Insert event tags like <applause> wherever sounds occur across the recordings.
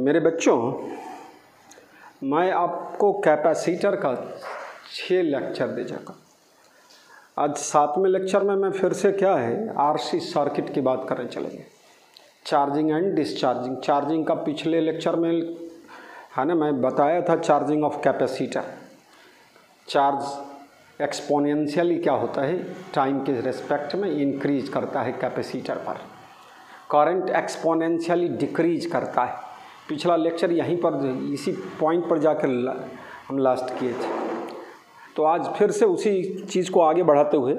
मेरे बच्चों, मैं आपको कैपेसिटर का छः लेक्चर दे जाऊँगा। आज सातवें लेक्चर में मैं फिर से क्या है आरसी सर्किट की बात करने चलेंगे। चार्जिंग एंड डिस्चार्जिंग चार्जिंग का पिछले लेक्चर में, है ना, मैं बताया था charging of capacitor charge exponentially क्या होता है टाइम के रिस्पेक्ट में इंक्रीज करता है कैपेसिटर पर। करंट एक्सपोनेंशियली डिक्रीज करता है। पिछला लेक्चर यहीं पर, इसी पॉइंट पर जाकर हम लास्ट किए थे। तो आज फिर से उसी चीज़ को आगे बढ़ाते हुए,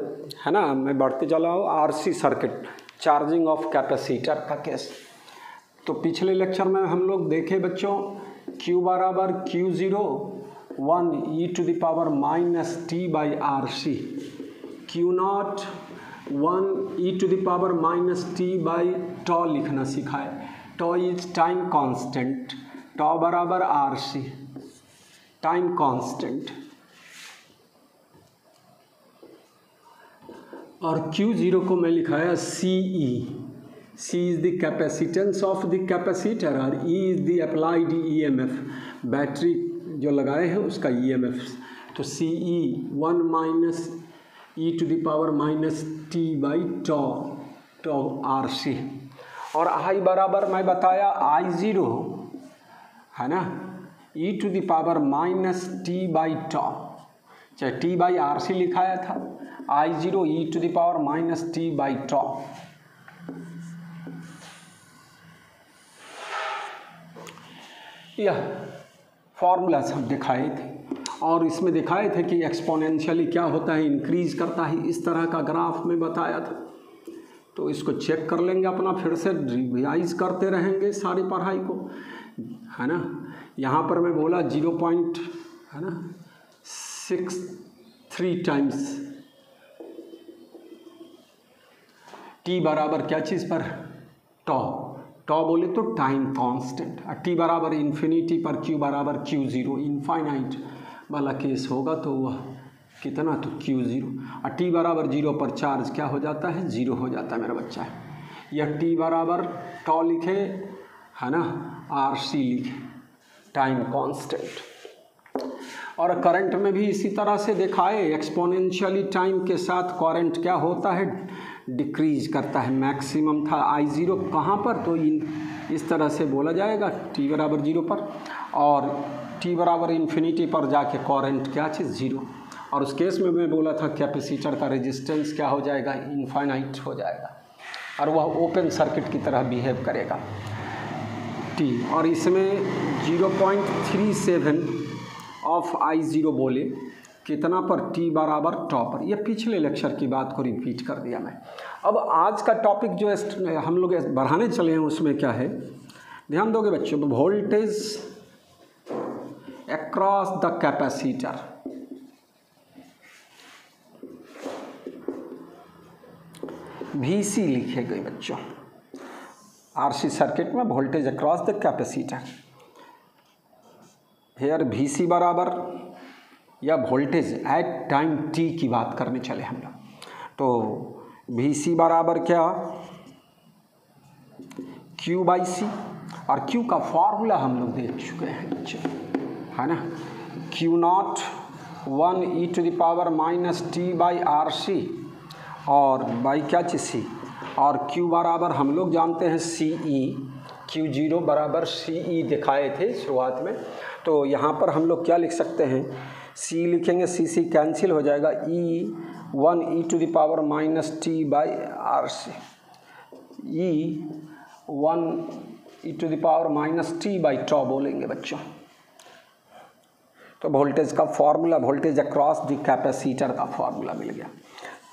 है ना, मैं बढ़ते चला हूँ RC circuit charging of capacitor का केस तो पिछले लेक्चर में हम लोग देखे बच्चों, Q बराबर Q zero one E to the power minus T by R C Q not one E to the power minus T by tau लिखना सिखाए। Tau is time constant tau बराबर आर सी। टाइम कांस्टेंट और Q zero को मैं लिखाया C E. C is the capacitance of the capacitor और E is the applied E M F. Battery जो लगाए हैं उसका ई एम एफ़। तो C E one minus E to the power minus T by tau tau R C. और I बराबर मैं बताया आई ज़ीरो है ना? E to the power minus T by tau चाहे टी बाई आर सी लिखाया था I zero E to the power minus T by tau यह फॉर्मूलाज हम दिखाए थे, और इसमें दिखाए थे कि एक्सपोनेंशियली क्या होता है इंक्रीज करता है, इस तरह का ग्राफ में बताया था। तो इसको चेक कर लेंगे अपना, फिर से रिवाइज करते रहेंगे सारी पढ़ाई को। है ना? यहाँ पर मैं बोला ज़ीरो पॉइंट है ना? सिक्स थ्री टाइम्स टी बराबर क्या चीज़ पर? टॉ टॉ बोले तो टाइम कांस्टेंट और टी बराबर इन्फिनिटी पर क्यू बराबर क्यू ज़ीरो इनफाइनाइट वाला केस होगा तो वह कितना तो क्यू ज़ीरो और टी बराबर ज़ीरो पर चार्ज क्या हो जाता है? ज़ीरो हो जाता है मेरा बच्चा। या टी बराबर टॉ लिखे, है ना? आर सी लिखे। टाइम कांस्टेंट और करंट में भी इसी तरह से दिखाए एक्सपोनेंशियली टाइम के साथ करंट क्या होता है? डिक्रीज करता है। मैक्सिमम था आई ज़ीरो कहाँ पर? तो इन, इस तरह से बोला जाएगा टी बराबर ज़ीरो पर। और टी बराबर इन्फिनिटी पर जाके करंट क्या चीज़? ज़ीरो और उस केस में मैं बोला था कैपेसिटर का रेजिस्टेंस क्या हो जाएगा? इनफाइनाइट हो जाएगा। और वह ओपन सर्किट की तरह बिहेव करेगा। टी और इसमें zero point three seven of I zero बोले। कितना पर? टी बराबर टॉ पर। यह पिछले लेक्चर की बात को रिपीट कर दिया मैं। अब आज का टॉपिक जो हम लोग बढ़ाने चले हैं, उसमें क्या है? ध्यान दोगे बच्चों voltage across the capacitor V C लिखे गए बच्चों। आरसी सर्किट में voltage across the capacitor here V C बराबर या वोल्टेज एट टाइम टी की बात करने चले हम लोग। तो वी सी बराबर क्या? क्यू बाई सी और क्यू का फॉर्मूला हम लोग देख चुके हैं बच्चे। है ना? Q not one E to the power minus T by R C और बाई क्या चीज़ सी और क्यू बराबर हम लोग जानते हैं सी ई क्यू ज़ीरो बराबर सी ई दिखाए थे शुरुआत में। तो यहाँ पर हम लोग क्या लिख सकते हैं? सी लिखेंगे सी सी कैंसिल हो जाएगा। E one E to the power minus T by R C E one E to the power minus T by tau बोलेंगे बच्चों। तो वोल्टेज का formula voltage across the capacitor का फॉर्मूला मिल गया।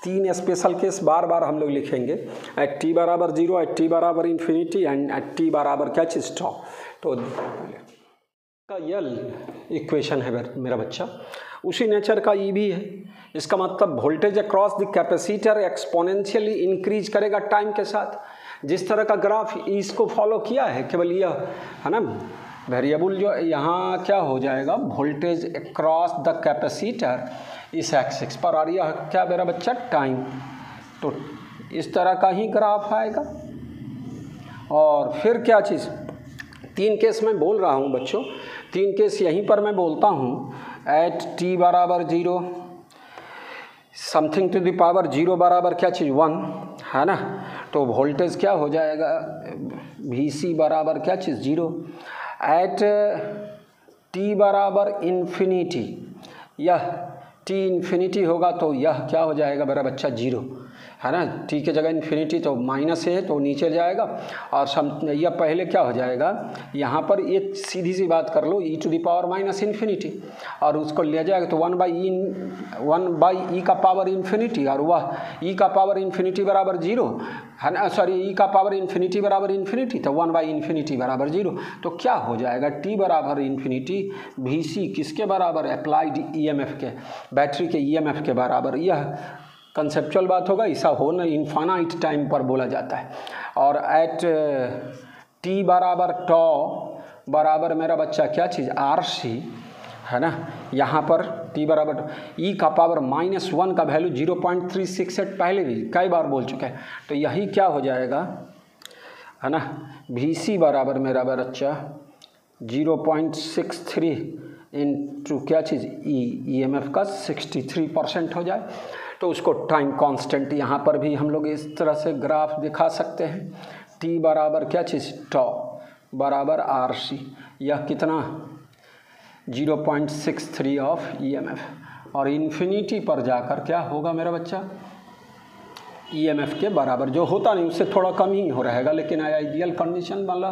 तीन स्पेशल केस बार बार हम लोग लिखेंगे। एट टी बराबर ज़ीरो एट टी बराबर इन्फिनिटी एंड एट टी बराबर कैच टॉ तो का यल इक्वेशन है मेरा बच्चा। उसी नेचर का ई भी है। इसका मतलब voltage across the capacitor exponentially increase करेगा टाइम के साथ। जिस तरह का ग्राफ इसको फॉलो किया है, केवल यह, है ना? वेरिएबल जो यहाँ क्या हो जाएगा? वोल्टेज अक्रॉस द कैपेसिटर इस एक्सिस पर और यह क्या मेरा बच्चा? टाइम तो इस तरह का ही ग्राफ आएगा। और फिर क्या चीज़? तीन केस मैं बोल रहा हूँ बच्चों। तीन केस यहीं पर मैं बोलता हूँ। एट टी बराबर zero something to the power zero बराबर क्या चीज़? वन है ना? तो वोल्टेज क्या हो जाएगा? वी सी बराबर क्या चीज़? ज़ीरो एट टी बराबर इन्फिनिटी यह टी इन्फिनिटी होगा तो यह क्या हो जाएगा? बराबर बच्चा ज़ीरो। है ना? टी के जगह इन्फिनिटी तो माइनस है तो नीचे जाएगा। और सम यह पहले क्या हो जाएगा? यहाँ पर ये सीधी सी बात कर लो E to the power minus infinity और उसको लिया जाएगा तो one by E one by E का पावर इन्फिनिटी और वह ई का पावर इन्फिनिटी बराबर ज़ीरो है ना? सॉरी ई का पावर इन्फिनिटी बराबर इन्फिनिटी तो वन बाई इन्फिनिटी बराबर ज़ीरो तो क्या हो जाएगा? टी बराबर इन्फिनिटी वी किसके बराबर? अप्लाइड ई एफ़ के। बैटरी के ई एम एफ़ के बराबर। यह कंसेप्चुअल बात होगा ऐसा हो ना इन्फानाइट टाइम पर बोला जाता है। और एट टी बराबर टॉ बराबर मेरा बच्चा क्या चीज़? आर सी है ना? यहाँ पर टी बराबर ई का पावर माइनस वन का value zero point three six eight पहले भी कई बार बोल चुके हैं। तो यही क्या हो जाएगा? है ना? वी सी बराबर मेरा बच्चा zero point six three into क्या चीज़? ई ई एम एफ़ का सिक्सटी थ्री परसेंट हो जाए। तो उसको टाइम कांस्टेंट यहाँ पर भी हम लोग इस तरह से ग्राफ दिखा सकते हैं। टी बराबर क्या चीज़? टॉ बराबर आर सी यह कितना? Zero point six three of E M F और इन्फिनिटी पर जाकर क्या होगा मेरा बच्चा? ई एम एफ़ के बराबर जो होता नहीं, उससे थोड़ा कम ही हो रहेगा, लेकिन आइडियल कंडीशन वाला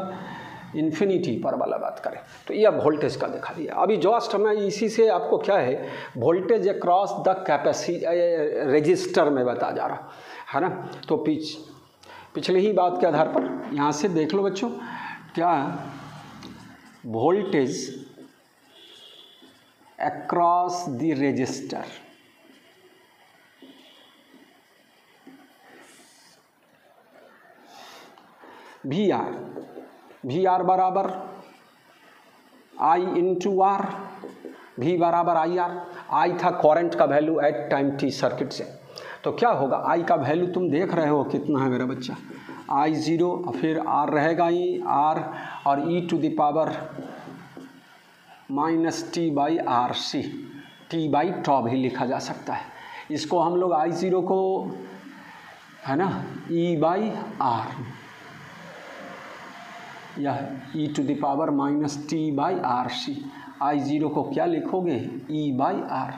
इन्फिनिटी पर वाला बात करें। तो यह वोल्टेज का दिखा दिया अभी जस्ट मैं इसी से आपको क्या है? Voltage across the capacity resistor में बता जा रहा। है ना? तो पिछ, पिछले ही बात के आधार पर यहाँ से देख लो बच्चों, क्या voltage across the resistor V R V R बराबर आई इंटू आर वी बराबर आई आर आई था करंट का value at time T circuit से। तो क्या होगा? आई का वैल्यू तुम देख रहे हो कितना है मेरा बच्चा? आई ज़ीरो फिर आर रहेगा ई आर और E to the power minus T by R C T by tau भी लिखा जा सकता है। इसको हम लोग आई ज़ीरो को, है ना? ई बाई आर यह E to the power minus T by R C I zero को क्या लिखोगे? ई बाई आर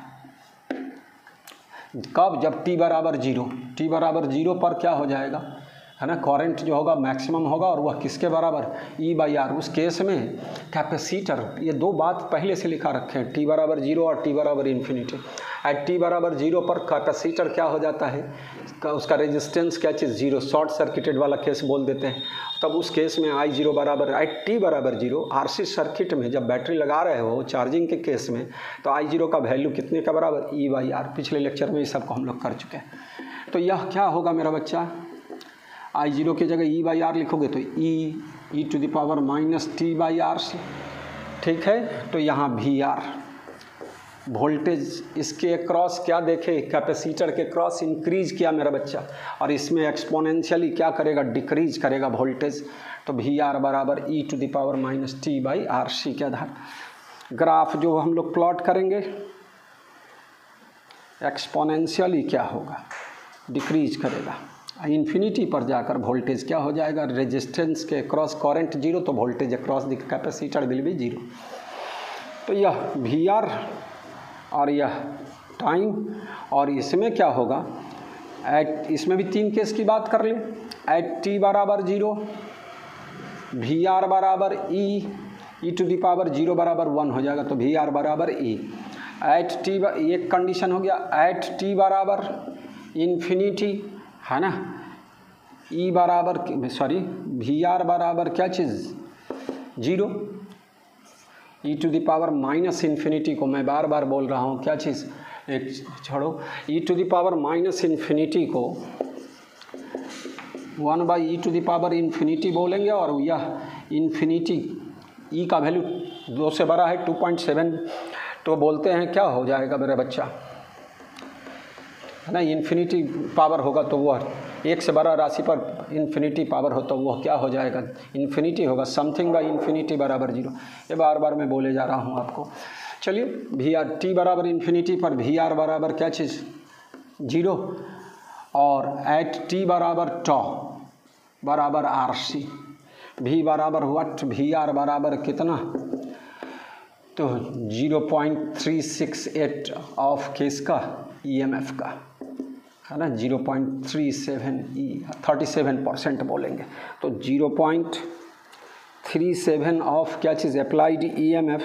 कब? जब टी बराबर ज़ीरो टी बराबर ज़ीरो पर क्या हो जाएगा? है ना? करंट जो होगा मैक्सिमम होगा, और वह किसके बराबर? ई बाई आर उस केस में कैपेसिटर ये दो बात पहले से लिखा रखे हैं टी बराबर ज़ीरो और टी बराबर इन्फिनिटी एट टी बराबर ज़ीरो पर कैपेसिटर क्या हो जाता है? उसका रेजिस्टेंस क्या चीज़? ज़ीरो शॉर्ट सर्किटेड वाला केस बोल देते हैं। तब उस केस में आई ज़ीरो बराबर एट टी बराबर ज़ीरो आर सी सर्किट में जब बैटरी लगा रहे हो चार्जिंग के केस में तो आई ज़ीरो का वैल्यू कितने का बराबर? ई बाई आर पिछले लेक्चर में इस सबको हम लोग कर चुके हैं। तो यह क्या होगा मेरा बच्चा? आई ज़ीरो की जगह ई बाई आर लिखोगे तो E E to the power minus T by R C ठीक है? तो यहाँ वी आर वोल्टेज इसके क्रॉस क्या देखे? कैपेसिटर के क्रॉस इंक्रीज किया मेरा बच्चा। और इसमें एक्सपोनेंशियली क्या करेगा? डिक्रीज करेगा वोल्टेज तो वी आर बराबर E to the power minus T by R C के आधार। ग्राफ जो हम लोग प्लॉट करेंगे एक्सपोनेंशियली क्या होगा? डिक्रीज करेगा। इन्फिनिटी पर जाकर वोल्टेज क्या हो जाएगा? रेजिस्टेंस के क्रॉस करंट ज़ीरो तो voltage across the capacitor will be zero तो यह वी आर और यह टाइम और इसमें क्या होगा? एट इसमें भी तीन केस की बात कर लें। एट टी बराबर ज़ीरो वी आर बराबर E E to the power zero बराबर वन हो जाएगा तो वी आर बराबर ई एट टी एक कंडीशन हो गया। एट टी बराबर इन्फिनिटी है ना? ई बराबर सॉरी वी आर बराबर क्या चीज़? Zero E to the power minus infinity को मैं बार बार बोल रहा हूँ, क्या चीज़? एक छोड़ो। E to the power minus infinity को one by E to the power infinity बोलेंगे और यह इन्फिनिटी ई का वैल्यू दो से बड़ा है टू पॉइंट सेवन तो बोलते हैं क्या हो जाएगा मेरा बच्चा? है ना इन्फिनिटी पावर होगा तो वह एक से बड़ा राशि पर इन्फिनिटी पावर हो तो वह क्या हो जाएगा? इन्फिनिटी होगा समथिंग बाई इन्फिनिटी बराबर ज़ीरो ये बार बार मैं बोले जा रहा हूँ आपको। चलिए वी आर टी बराबर इन्फिनिटी पर वी आर बराबर क्या चीज़? ज़ीरो और एट टी बराबर टॉ बराबर आर सी भी बराबर वट वी आर बराबर कितना? तो zero point three six eight of किसका ई एम एफ़ का। है ना zero point three seven E thirty seven percent बोलेंगे। तो zero point three seven of क्या चीज़? अप्लाइड ई एम एफ़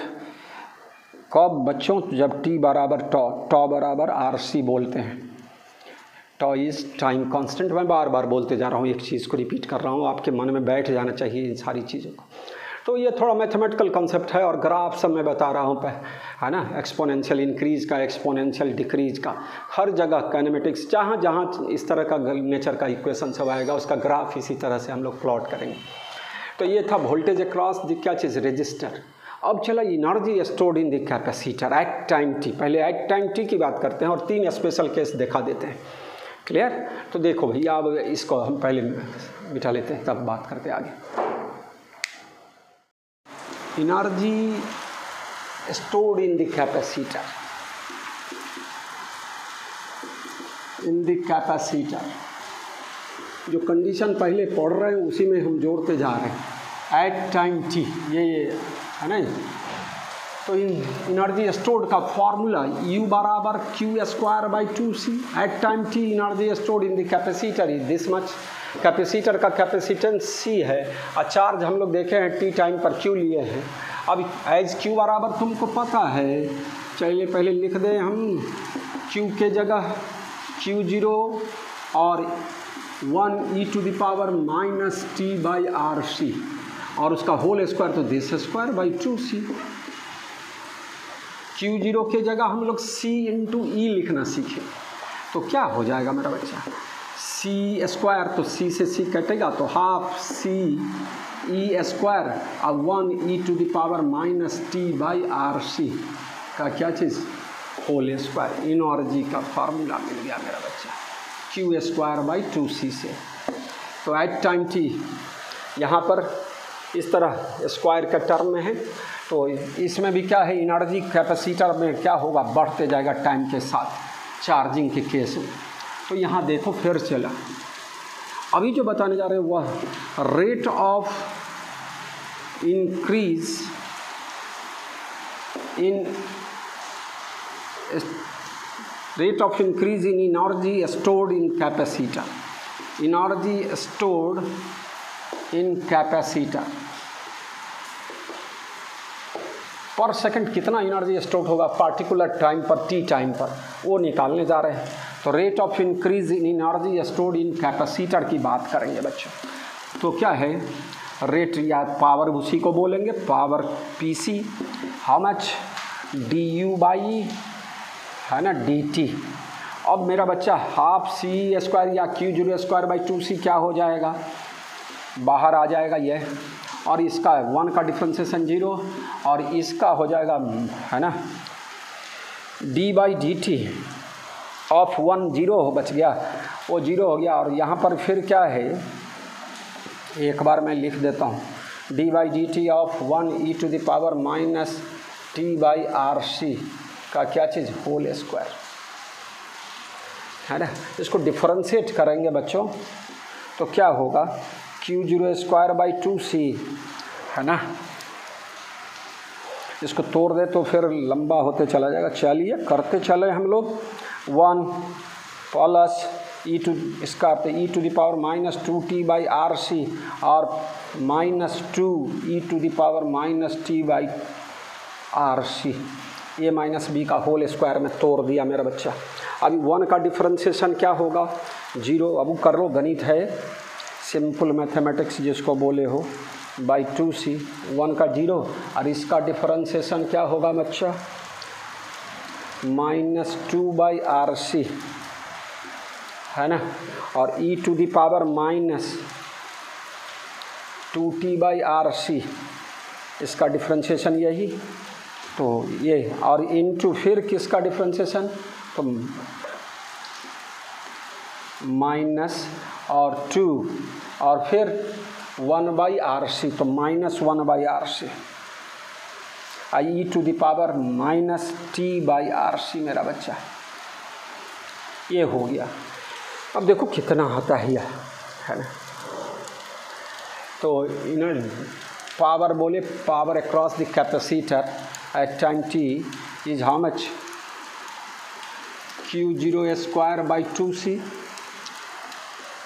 कब? बच्चों, जब टी बराबर टॉ टॉ बराबर आर सी बोलते हैं। टॉ इज़ टाइम कांस्टेंट मैं बार बार बोलते जा रहा हूँ, एक चीज़ को रिपीट कर रहा हूँ। आपके मन में बैठ जाना चाहिए इन सारी चीज़ों को। तो ये थोड़ा मैथमेटिकल कॉन्सेप्ट है और ग्राफ सब मैं बता रहा हूँ, है ना? एक्सपोनेंशियल इंक्रीज का एक्सपोनेंशियल डिक्रीज का। हर जगह कैनेमेटिक्स जहाँ जहाँ इस तरह का नेचर का इक्वेशन सब आएगा, उसका ग्राफ इसी तरह से हम लोग प्लॉट करेंगे। तो ये था वोल्टेज अक्रॉस द क्या चीज़? रजिस्टर अब चला energy stored in the capacitor at time T पहले एट टाइम टी की बात करते हैं और तीन स्पेशल केस दिखा देते हैं। क्लियर तो देखो भैया, अब इसको हम पहले बिठा लेते हैं, तब बात करते हैं आगे। Energy stored in the capacitor in the capacitor जो कंडीशन पहले पढ़ रहे हैं, उसी में हम जोड़ते जा रहे हैं। एट टाइम टी ये ये, है ना? तो इन इनर्जी स्टोर्ड का फॉर्मूला U बराबर Q square by two C at time T energy stored in the capacitor is this much capacitor का कैपेसिटेंस सी है। और चार्ज हम लोग देखे हैं, टी टाइम पर क्यू लिए हैं। अब एज क्यू बराबर तुमको पता है, चलिए पहले लिख दें हम, क्यू के जगह, क्यू ज़ीरो और one E to the power minus T by R C. और उसका होल स्क्वायर तो this square by two C. Q zero के जगह हम लोग सी इंटू ई लिखना सीखें। तो क्या हो जाएगा मेरा बच्चा? सी स्क्वायर तो सी से सी कटेगा तो हाफ़ सी ई स्क्वायर और one E to the power minus T by R C का क्या चीज़? होल स्क्वायर इनर्जी का फार्मूला मिल गया मेरा बच्चा। Q square by two C से। तो एट टाइम टी यहाँ पर इस तरह स्क्वायर का टर्म में है। तो इसमें भी क्या है? इनर्जी कैपेसिटर में क्या होगा? बढ़ते जाएगा टाइम के साथ। चार्जिंग के केस में। तो यहाँ देखो फिर चला। अभी जो बताने जा रहे हैं वह rate of increase in rate of increase in energy stored in capacitor energy stored in capacitor पर सेकंड कितना एनर्जी स्टोर होगा? पार्टिकुलर टाइम पर टी टाइम पर। वो निकालने जा रहे हैं। तो rate of increase in energy stored in capacitor की बात करेंगे बच्चों। तो क्या है? रेट या पावर उसी को बोलेंगे। Power P C how much D U by है ना? डी टी अब मेरा बच्चा हाफ़ सी स्क्वायर या Q zero square by two C क्या हो जाएगा? बाहर आ जाएगा यह। और इसका वन का डिफ्रेंसिएशन ज़ीरो और इसका हो जाएगा, है ना? D by D T of one zero हो बच गया। वो ज़ीरो हो गया और यहाँ पर फिर क्या है? एक बार मैं लिख देता हूँ। D by D T of one E to the power minus T by R C का क्या चीज़? होल स्क्वायर है ना? इसको डिफ्रेंशिएट करेंगे बच्चों। तो क्या होगा? Q zero square by two C है ना? इसको तोड़ दे तो फिर लंबा होते चला जाएगा। चलिए, करते चले हम लोग। वन प्लस ई टू इसका E to the power minus two T by R C और minus two E to the power minus T by R C A minus B का होल स्क्वायर में तोड़ दिया मेरा बच्चा। अभी वन का डिफ्रेंसिएशन क्या होगा? ज़ीरो अब कर लो, गणित है। सिंपल मैथमेटिक्स जिसको बोले हो बाई टू सी वन का ज़ीरो और इसका डिफरेंशिएशन क्या होगा बच्चा? Minus two by R C, है ना? और e to the power minus two t by R C इसका डिफ्रेंशिएशन यही। तो ये, और इनटू फिर किसका डिफ्रेंशिएशन तो माइनस और टू और फिर वन बाई आर सी तो minus one by R C I e to the power minus t by R C मेरा बच्चा। ये हो गया। अब देखो कितना आता है यह, है ना? तो इन पावर बोले, power across the capacitor at time t is how much Q zero square by two C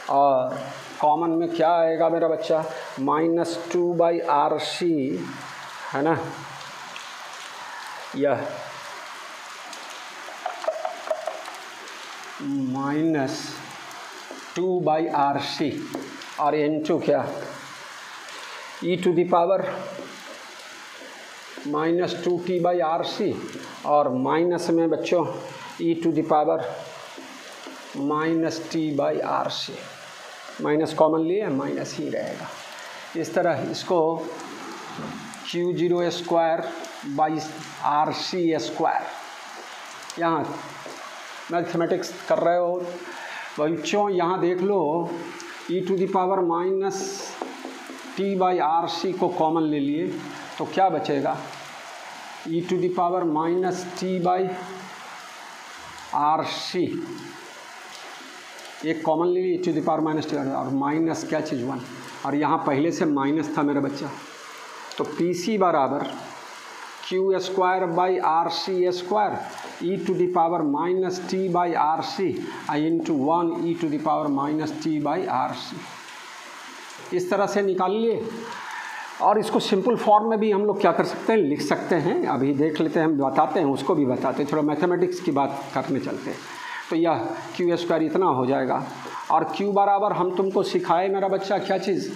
और कॉमन में क्या आएगा मेरा बच्चा? Minus two by R C है ना? यह minus two by R C और एन टू क्या e to the power minus two t by R C और माइनस में बच्चों e to the power minus t by R C minus common लिए minus ही रहेगा। इस तरह इसको Q zero square by R C square. यहाँ मैथमेटिक्स कर रहे हो। बच्चों, यहाँ देख लो e to the power minus t by R C को कॉमन ले लिए तो क्या बचेगा? E to the power minus t by R C एक कॉमन ले लिए to the power minus t और माइनस क्या चीज़ वन और यहाँ पहले से माइनस था मेरा बच्चा। तो पी सी बराबर Q square by R C square e to the power minus t by R C I into one e to the power minus t by R C इस तरह से निकाल लिए और इसको सिंपल फॉर्म में भी हम लोग क्या कर सकते हैं? लिख सकते हैं। अभी देख लेते हैं, हम बताते हैं, उसको भी बताते हैं। थोड़ा मैथमेटिक्स की बात करने चलते हैं। तो यह क्यू स्क्वायर इतना हो जाएगा। और क्यू बराबर हम तुमको सिखाए, मेरा बच्चा, क्या चीज़?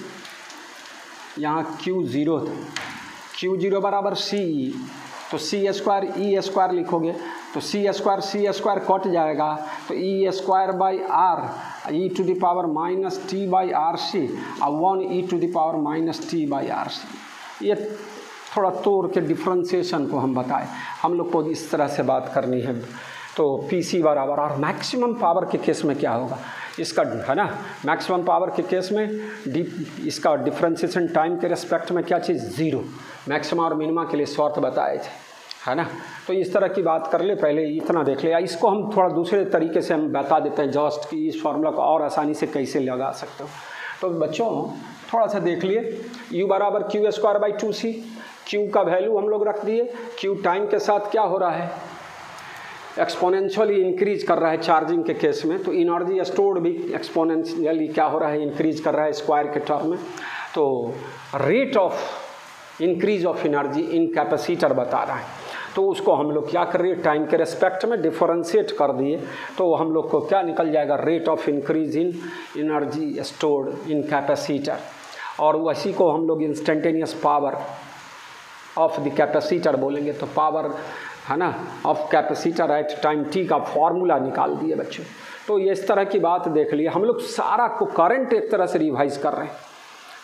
यहाँ क्यू ज़ीरो था। क्यू ज़ीरो बराबर सी ई तो सी स्क्वायर ई स्क्वायर लिखोगे तो C square C square cut जाएगा तो e square by R e to the power minus t by R C और one e to the power minus t by R C ये थोड़ा तोड़ के differentiation को हम बताएँ। हम लोग को इस तरह से बात करनी है। तो पी सी बराबर, और मैक्सिमम पावर के केस में क्या होगा? इसका, है ना मैक्सिमम पावर के केस में डी इसका डिफ्रेंसिएशन टाइम के रेस्पेक्ट में क्या चीज़? ज़ीरो मैक्सिमा और मिनिमा के लिए स्वार्थ बताए थे, है ना? तो इस तरह की बात कर ले, पहले इतना देख ले। इसको हम थोड़ा दूसरे तरीके से हम बता देते हैं, जस्ट कि इस फार्मूला को और आसानी से कैसे लगा सकते हो। तो बच्चों, थोड़ा सा देख लिए। यू बराबर Q square by two C Q का वैल्यू हम लोग रख दिए। क्यू टाइम के साथ क्या हो रहा है? एक्सपोनेंशियली इंक्रीज कर रहा है चार्जिंग के केस में तो इनर्जी स्टोर्ड भी एक्सपोनेंशियली क्या हो रहा है इंक्रीज कर रहा है स्क्वायर के टर्म में। तो rate of increase of energy in capacitor बता रहा है। तो उसको हम लोग क्या कर रहे हैं टाइम के रेस्पेक्ट में डिफरेंशिएट कर दिए। तो हम लोग को क्या निकल जाएगा rate of increase in energy stored in capacitor और वैसी को हम लोग instantaneous power of the capacitor बोलेंगे। तो पावर है ना? Of capacitor at time t का फॉर्मूला निकाल दिए बच्चों। तो ये इस तरह की बात देख लिए हम लोग सारा को करंट एक तरह से रिवाइज कर रहे हैं।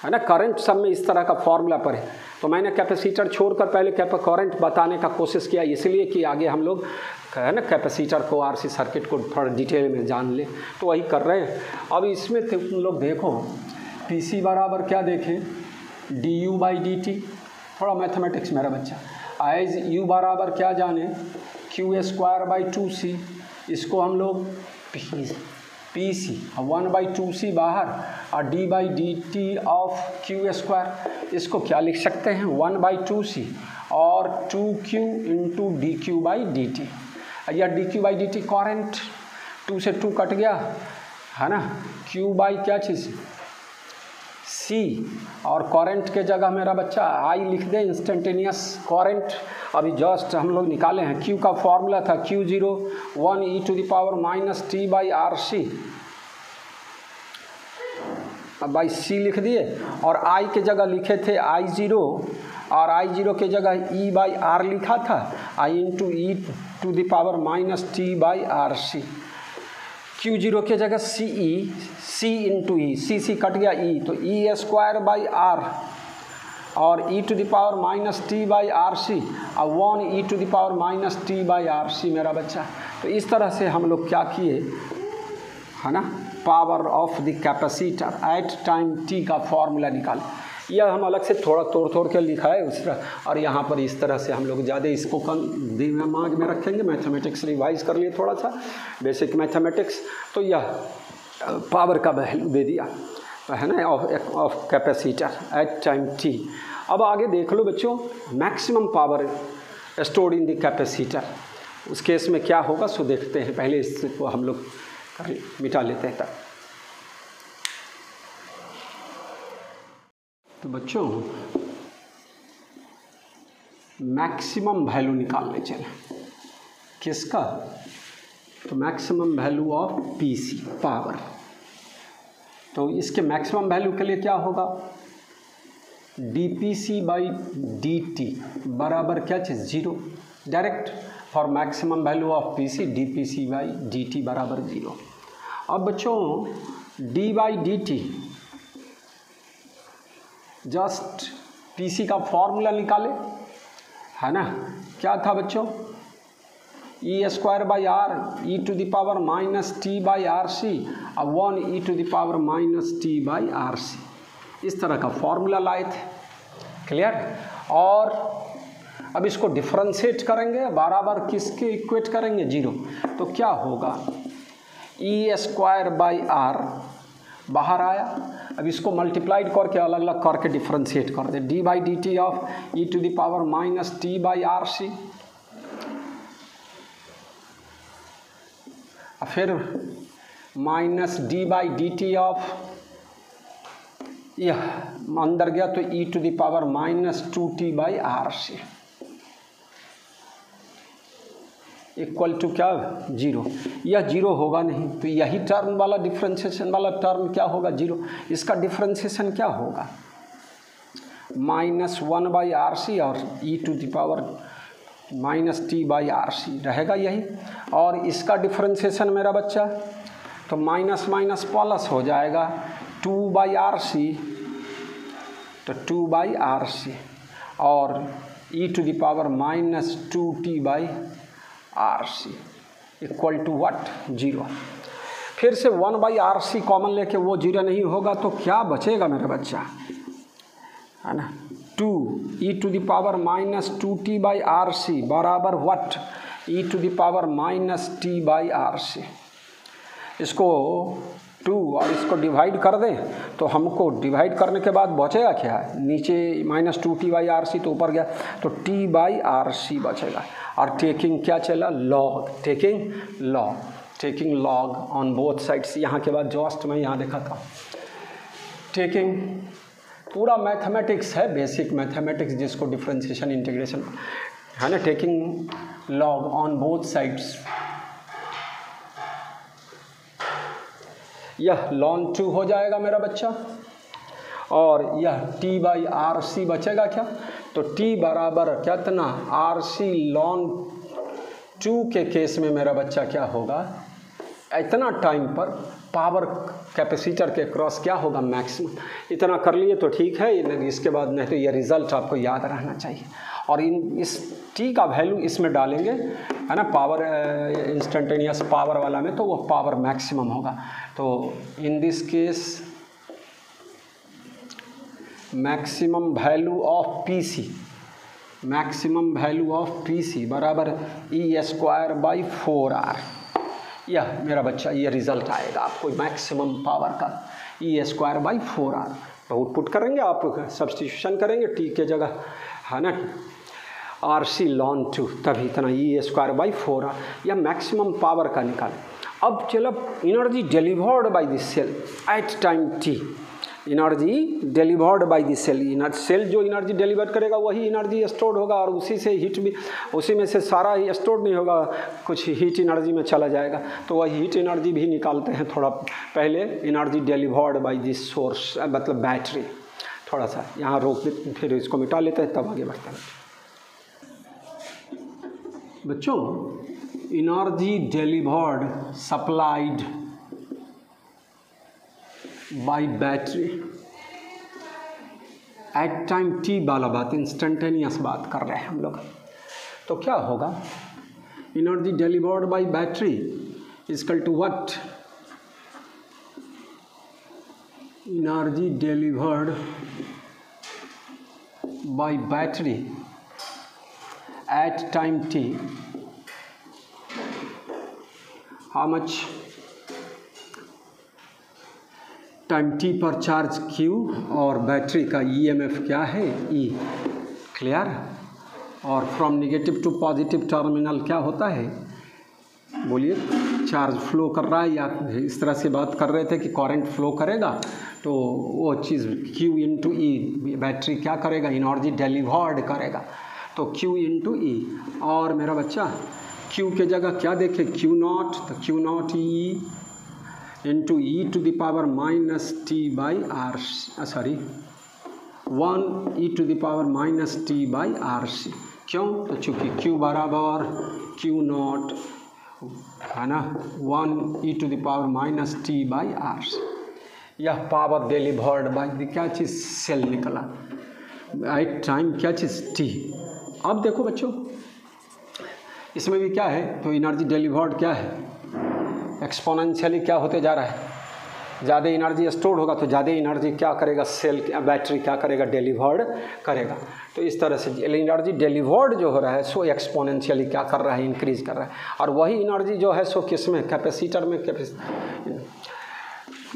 है ना? करंट सब में इस तरह का फॉर्मूला पर है। तो मैंने कैपेसिटर छोड़कर पहले कैप करंट बताने का कोशिश किया, इसलिए कि आगे हम लोग, है ना कैपेसिटर को आरसी सर्किट को थोड़ा डिटेल में जान ले। तो वही कर रहे हैं। अब इसमें तुम लोग देखो पीसी बराबर क्या देखें? D U by d t थोड़ा मैथमेटिक्स मेरा बच्चा। एज यू बराबर क्या जाने? Q square by two C इसको हम लोग P C one by two C बाहर, और d by d t of Q square इसको क्या लिख सकते हैं? वन बाई टू सी और two Q into d Q by d t या d Q by d t current two से टू कट गया, है ना? क्यू बाई क्या चीज़? सी और कॉरेंट के जगह मेरा बच्चा आई लिख दे इंस्टेंटेनियस कॉरेंट। अभी जस्ट हम लोग निकाले हैं। क्यू का फॉर्मूला था Q zero one e to the power minus t by R C by C लिख दिए और आई के जगह लिखे थे आई ज़ीरो और आई ज़ीरो के जगह ई बाई आर लिखा था। I into e to the power minus t by R C Q zero के जगह सी ई सी इंटू ई सी सी कट गया ई e, तो ई स्क्वायर बाई आर और e to the power minus t by R C और one e to the power minus t by R C मेरा बच्चा। तो इस तरह से हम लोग क्या किए? है ना? Power of the capacitor at time t का फॉर्मूला निकाल। यह हम अलग से थोड़ा तोड़ तोड़ के लिखा है उस तरह। और यहाँ पर इस तरह से हम लोग ज़्यादा इसको कम दिमाग में रखेंगे। मैथमेटिक्स रिवाइज कर लिए थोड़ा सा, बेसिक मैथमेटिक्स। तो यह पावर का वैल्यू दे दिया। है ना? Of of capacitor at time t अब आगे देख लो बच्चों maximum power stored in the capacitor उस केस में क्या होगा? सो देखते हैं। पहले इसको हम लोग मिटा लेते हैं तब। तो बच्चों मैक्सिमम वैल्यू निकालने चले। किसका? तो maximum value of PC power तो इसके मैक्सिमम वैल्यू के लिए क्या होगा? D P C by d t बराबर क्या चीज़? Zero direct for maximum value of P C d P C by d t बराबर ज़ीरो अब बच्चों d by d t just P C का फॉर्मूला निकाले, है ना? क्या था बच्चों? E square by R e to the power minus t by R C और one e to the power minus t by R C इस तरह का फॉर्मूला लाए थे। क्लियर और अब इसको डिफ्रेंशिएट करेंगे, बराबर किसके इक्वेट करेंगे? ज़ीरो तो क्या होगा? ई स्क्वायर बाई आर बाहर आया अब इसको मल्टीप्लाइड करके अलग अलग करके डिफ्रेंशिएट कर दे। D by d t of e to the power minus t by R C फिर minus d by d t of यह अंदर गया तो e to the power minus two t by R C equal to क्या? Zero यह zero होगा नहीं तो यही टर्म वाला डिफ्रेंशिएशन वाला टर्म क्या होगा? ज़ीरो इसका डिफ्रेंशिएशन क्या होगा? Minus one by R C और e to the power minus t by R C रहेगा यही। और इसका डिफ्रेंशिएशन मेरा बच्चा तो माइनस माइनस प्लस हो जाएगा टू बाई आर सी तो टू बाई आर सी और e to the power minus two t by R C equal to what zero फिर से one by R C common लेके वो ज़ीरो नहीं होगा तो क्या बचेगा मेरा बच्चा? है ना? Two e to the power minus two t by R C बराबर what e to the power minus t by R C इसको टू और इसको डिवाइड कर दें तो हमको डिवाइड करने के बाद बचेगा क्या? है नीचे minus two t by R C तो ऊपर गया तो टी बाई आर सी बचेगा। और टेकिंग क्या चला? Log taking log taking log on both sides यहाँ के बाद जॉस्ट मैं यहाँ देखा था टेकिंग पूरा मैथमेटिक्स है बेसिक मैथमेटिक्स जिसको डिफ्रेंशिएशन इंटीग्रेशन है ना? Taking log on both sides यह लॉन टू हो जाएगा मेरा बच्चा। और यह टी बाई आर सी बचेगा क्या? तो टी बराबर कितना? आर सी लॉन टू के केस में मेरा बच्चा क्या होगा? इतना टाइम पर पावर कैपेसिटर के क्रॉस क्या होगा मैक्सिमम इतना कर लिए तो ठीक है इसके बाद नहीं तो यह रिज़ल्ट आपको याद रहना चाहिए। और इन, इस टी का वैल्यू इसमें डालेंगे, है ना पावर इंस्टेंटेनियस पावर वाला में तो वो पावर मैक्सिमम होगा। तो in this case maximum value of P C maximum value of P C बराबर e square by four R यह मेरा बच्चा ये रिज़ल्ट आएगा आपको मैक्सिमम पावर का e square by four R output करेंगे आप सब्सटीट्यूशन करेंगे टी के जगह, है ना? आर सी लॉन टू तभी इतना e square by four R या मैक्सिमम पावर का निकालें। अब चलो energy delivered by this cell at time t energy delivered by the cell cell जो इनर्जी डिलीवर करेगा, वही इनर्जी स्टोर्ड होगा और उसी से हीट भी, उसी में से सारा ही स्टोर्ड नहीं होगा, कुछ हीट एनर्जी में चला जाएगा। तो वही हीट एनर्जी भी निकालते हैं थोड़ा पहले energy delivered by this source मतलब बैटरी थोड़ा सा यहाँ रोक फिर इसको मिटा लेते हैं, तब आगे बढ़ते हैं। बच्चों energy delivered supplied by battery at time t वाला बात इंस्टेंटेनियस बात कर रहे हैं हम लोग। तो क्या होगा? Energy delivered by battery equal to what energy delivered by battery. At time t, how much time t पर चार्ज क्यू और बैटरी का ईएमएफ e क्या है? ई क्लियर और from negative to positive terminal क्या होता है? बोलिए चार्ज फ्लो कर रहा है या इस तरह से बात कर रहे थे कि करंट फ्लो करेगा तो वो चीज़ Q इंटू ई बैटरी क्या करेगा? इनर्जी डिलीवर्ड करेगा। तो Q इंटू ई और मेरा बच्चा, Q के जगह क्या देखे? Q नॉट तो Q naught e into e to the power minus t by R sorry one e to the power minus t by R C क्यों? तो चूँकि Q बराबर, Q नॉट है ना? One e to the power minus t by R C यह power delivered by क्या चीज़? Cell निकला। एट टाइम क्या चीज़? टी अब देखो बच्चों, इसमें भी क्या है? तो एनर्जी डिलीवर्ड क्या है? एक्सपोनेंशियली क्या होते जा रहा है? ज़्यादा एनर्जी स्टोर होगा तो ज़्यादा एनर्जी क्या करेगा? सेल बैटरी क्या करेगा? डिलीवर्ड करेगा। तो इस तरह से एनर्जी डिलीवर्ड जो हो रहा है, सो एक्सपोनेंशियली क्या कर रहा है? इंक्रीज कर रहा है। और वही एनर्जी जो है, सो किसमें? कैपेसिटर में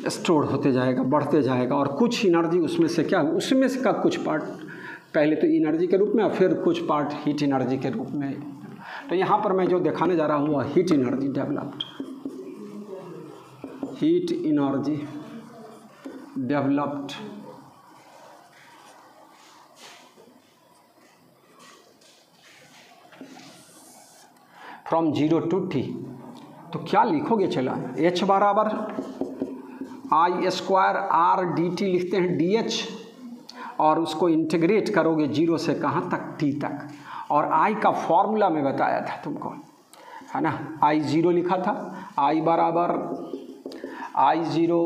स्टोर होते जाएगा, बढ़ते जाएगा। और कुछ एनर्जी उसमें से क्या, उसमें से का कुछ पार्ट पहले तो एनर्जी के रूप में और फिर कुछ पार्ट हीट एनर्जी के रूप में। तो यहाँ पर मैं जो दिखाने जा रहा हूँ, वह heat energy developed heat energy developed from zero to t तो क्या लिखोगे चला? एच बराबर I square R d t लिखते हैं डी एच और उसको इंटीग्रेट करोगे ज़ीरो से कहाँ तक? टी तक। और आई का फॉर्मूला में बताया था तुमको। है ना? आई ज़ीरो लिखा था। आई बराबर आई ज़ीरो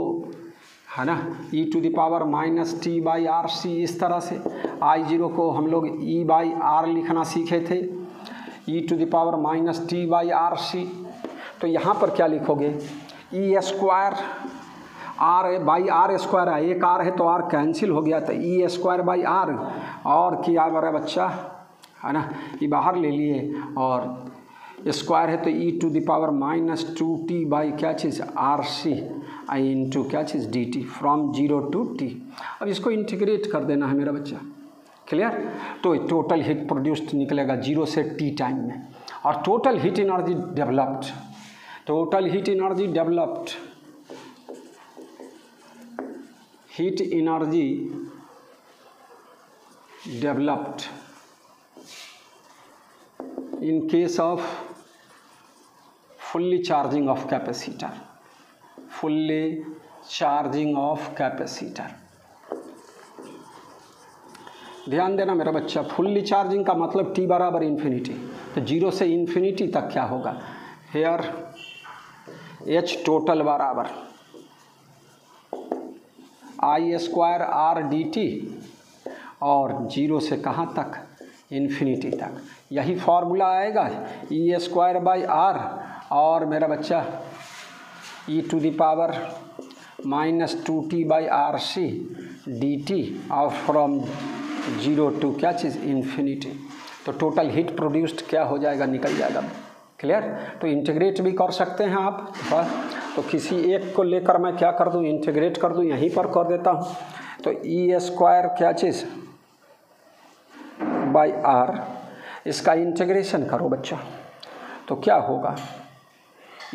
है ना? E to the power minus t by R C इस तरह से। आई ज़ीरो को हम लोग ई बाई आर लिखना सीखे थे। E to the power minus t by R C तो यहाँ पर क्या लिखोगे? E square R by R square है, एक आर है तो आर कैंसिल हो गया तो ई स्क्वायर बाई आर, और क्या बड़ा बच्चा? है ना? ये बाहर ले लिए, और स्क्वायर है तो e to the power minus two t by क्या चीज़? R C, I into क्या चीज़? D t, from zero to t. अब इसको इंटीग्रेट कर देना है मेरा बच्चा। क्लियर? तो टोटल हीट प्रोड्यूस्ड निकलेगा ज़ीरो से टी टाइम में, और total heat energy developed, total heat energy developed. Heat energy developed in case of fully charging of capacitor, fully charging of capacitor. ध्यान देना मेरा बच्चा फुल्ली चार्जिंग का मतलब टी बराबर इन्फिनिटी तो ज़ीरो से इन्फिनिटी तक क्या होगा? हेयर एच टोटल बराबर. I square R d t और ज़ीरो से कहाँ तक? इन्फिनिटी तक। यही फार्मूला आएगा। ई स्क्वायर बाई आर और मेरा बच्चा e to the power minus two t by R C d t और फ्रॉम ज़ीरो टू क्या चीज़? इन्फिनिटी तो टोटल हीट प्रोड्यूस्ड क्या हो जाएगा? निकल जाएगा। क्लियर तो इंटीग्रेट भी कर सकते हैं आप। तो किसी एक को लेकर मैं क्या कर दूँ? इंटीग्रेट कर दूँ? यहीं पर कर देता हूँ। तो ई स्क्वायर क्या चीज़? बाई आर इसका इंटीग्रेशन करो बच्चा। तो क्या होगा?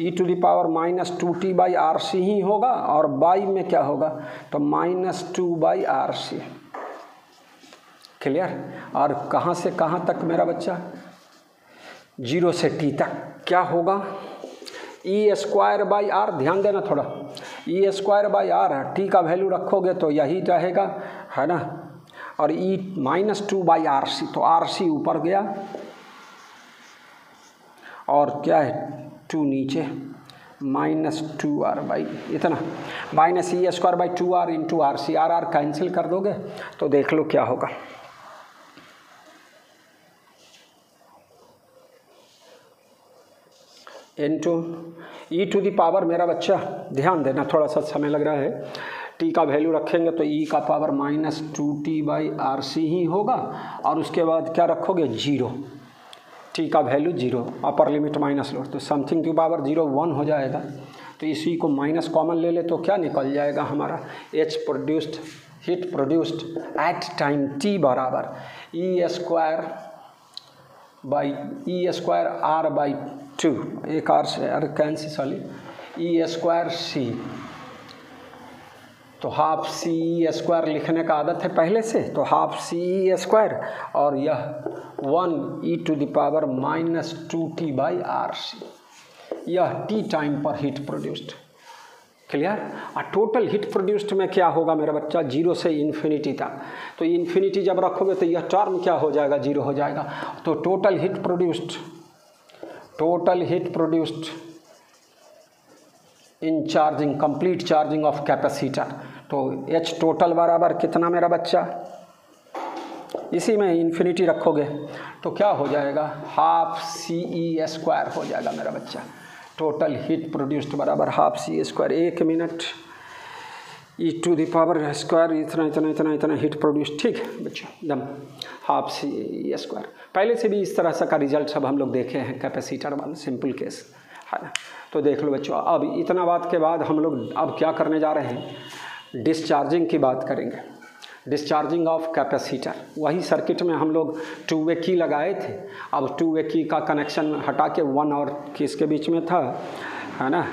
E to the power minus two T by R C ही होगा और बाई में क्या होगा? तो minus two by R C clear और कहाँ से कहाँ तक मेरा बच्चा? ज़ीरो से टी तक। क्या होगा? ई स्क्वायर बाई आर ध्यान देना थोड़ा। E square by R T का वैल्यू रखोगे तो यही रहेगा, है ना? और E minus two by R C तो आर सी ऊपर गया। और क्या है? टू नीचे। माइनस टू आर बाई इतना। Minus E square by two R into R C R R cancel कर दोगे तो देख लो क्या होगा। Into E to the power मेरा बच्चा, ध्यान देना, थोड़ा सा समय लग रहा है। टी का वैल्यू रखेंगे तो ई का power minus two T by R C ही होगा। और उसके बाद क्या रखोगे? ज़ीरो टी का value zero upper limit minus लो तो something to power zero one हो जाएगा। तो इसी को माइनस कॉमन ले ले तो क्या निकल जाएगा हमारा? H produced heat produced at time T बराबर। E square by E square R by two एक आर से आर कैंसिल सॉली ई स्क्वायर सी तो हाफ़ सी स्क्वायर लिखने का आदत है पहले से तो हाफ़ सी स्क्वायर और यह one E to the power minus two T by R C यह टी टाइम पर हीट प्रोड्यूस्ड क्लियर और टोटल हीट प्रोड्यूस्ड में क्या होगा मेरा बच्चा? ज़ीरो से इन्फिनिटी तक। तो इन्फिनिटी जब रखोगे तो यह टर्म क्या हो जाएगा? ज़ीरो हो जाएगा। तो total heat produced total heat produced in charging complete charging of capacitor तो एच टोटल बराबर कितना मेरा बच्चा? इसी में इन्फिनिटी रखोगे तो क्या हो जाएगा? हाफ़ सी ई स्क्वायर हो जाएगा मेरा बच्चा। टोटल हीट प्रोड्यूस्ड बराबर हाफ़ सी स्क्वायर एक minute E to the power square इतना इतना इतना इतना हीट प्रोड्यूस ठीक है, बच्चों दम हाफ़ सी स्क्वायर पहले से भी इस तरह से का रिज़ल्ट सब हम लोग देखे हैं कैपेसिटर वाला सिंपल केस है ना तो देख लो बच्चों, अब इतना बात के बाद हम लोग अब क्या करने जा रहे हैं? डिस्चार्जिंग की बात करेंगे. डिस्चार्जिंग ऑफ़ कैपेसिटर वही सर्किट में हम लोग टू वे की लगाए थे. अब टू वे की का कनेक्शन हटा के वन और किसके बीच में था? है ना?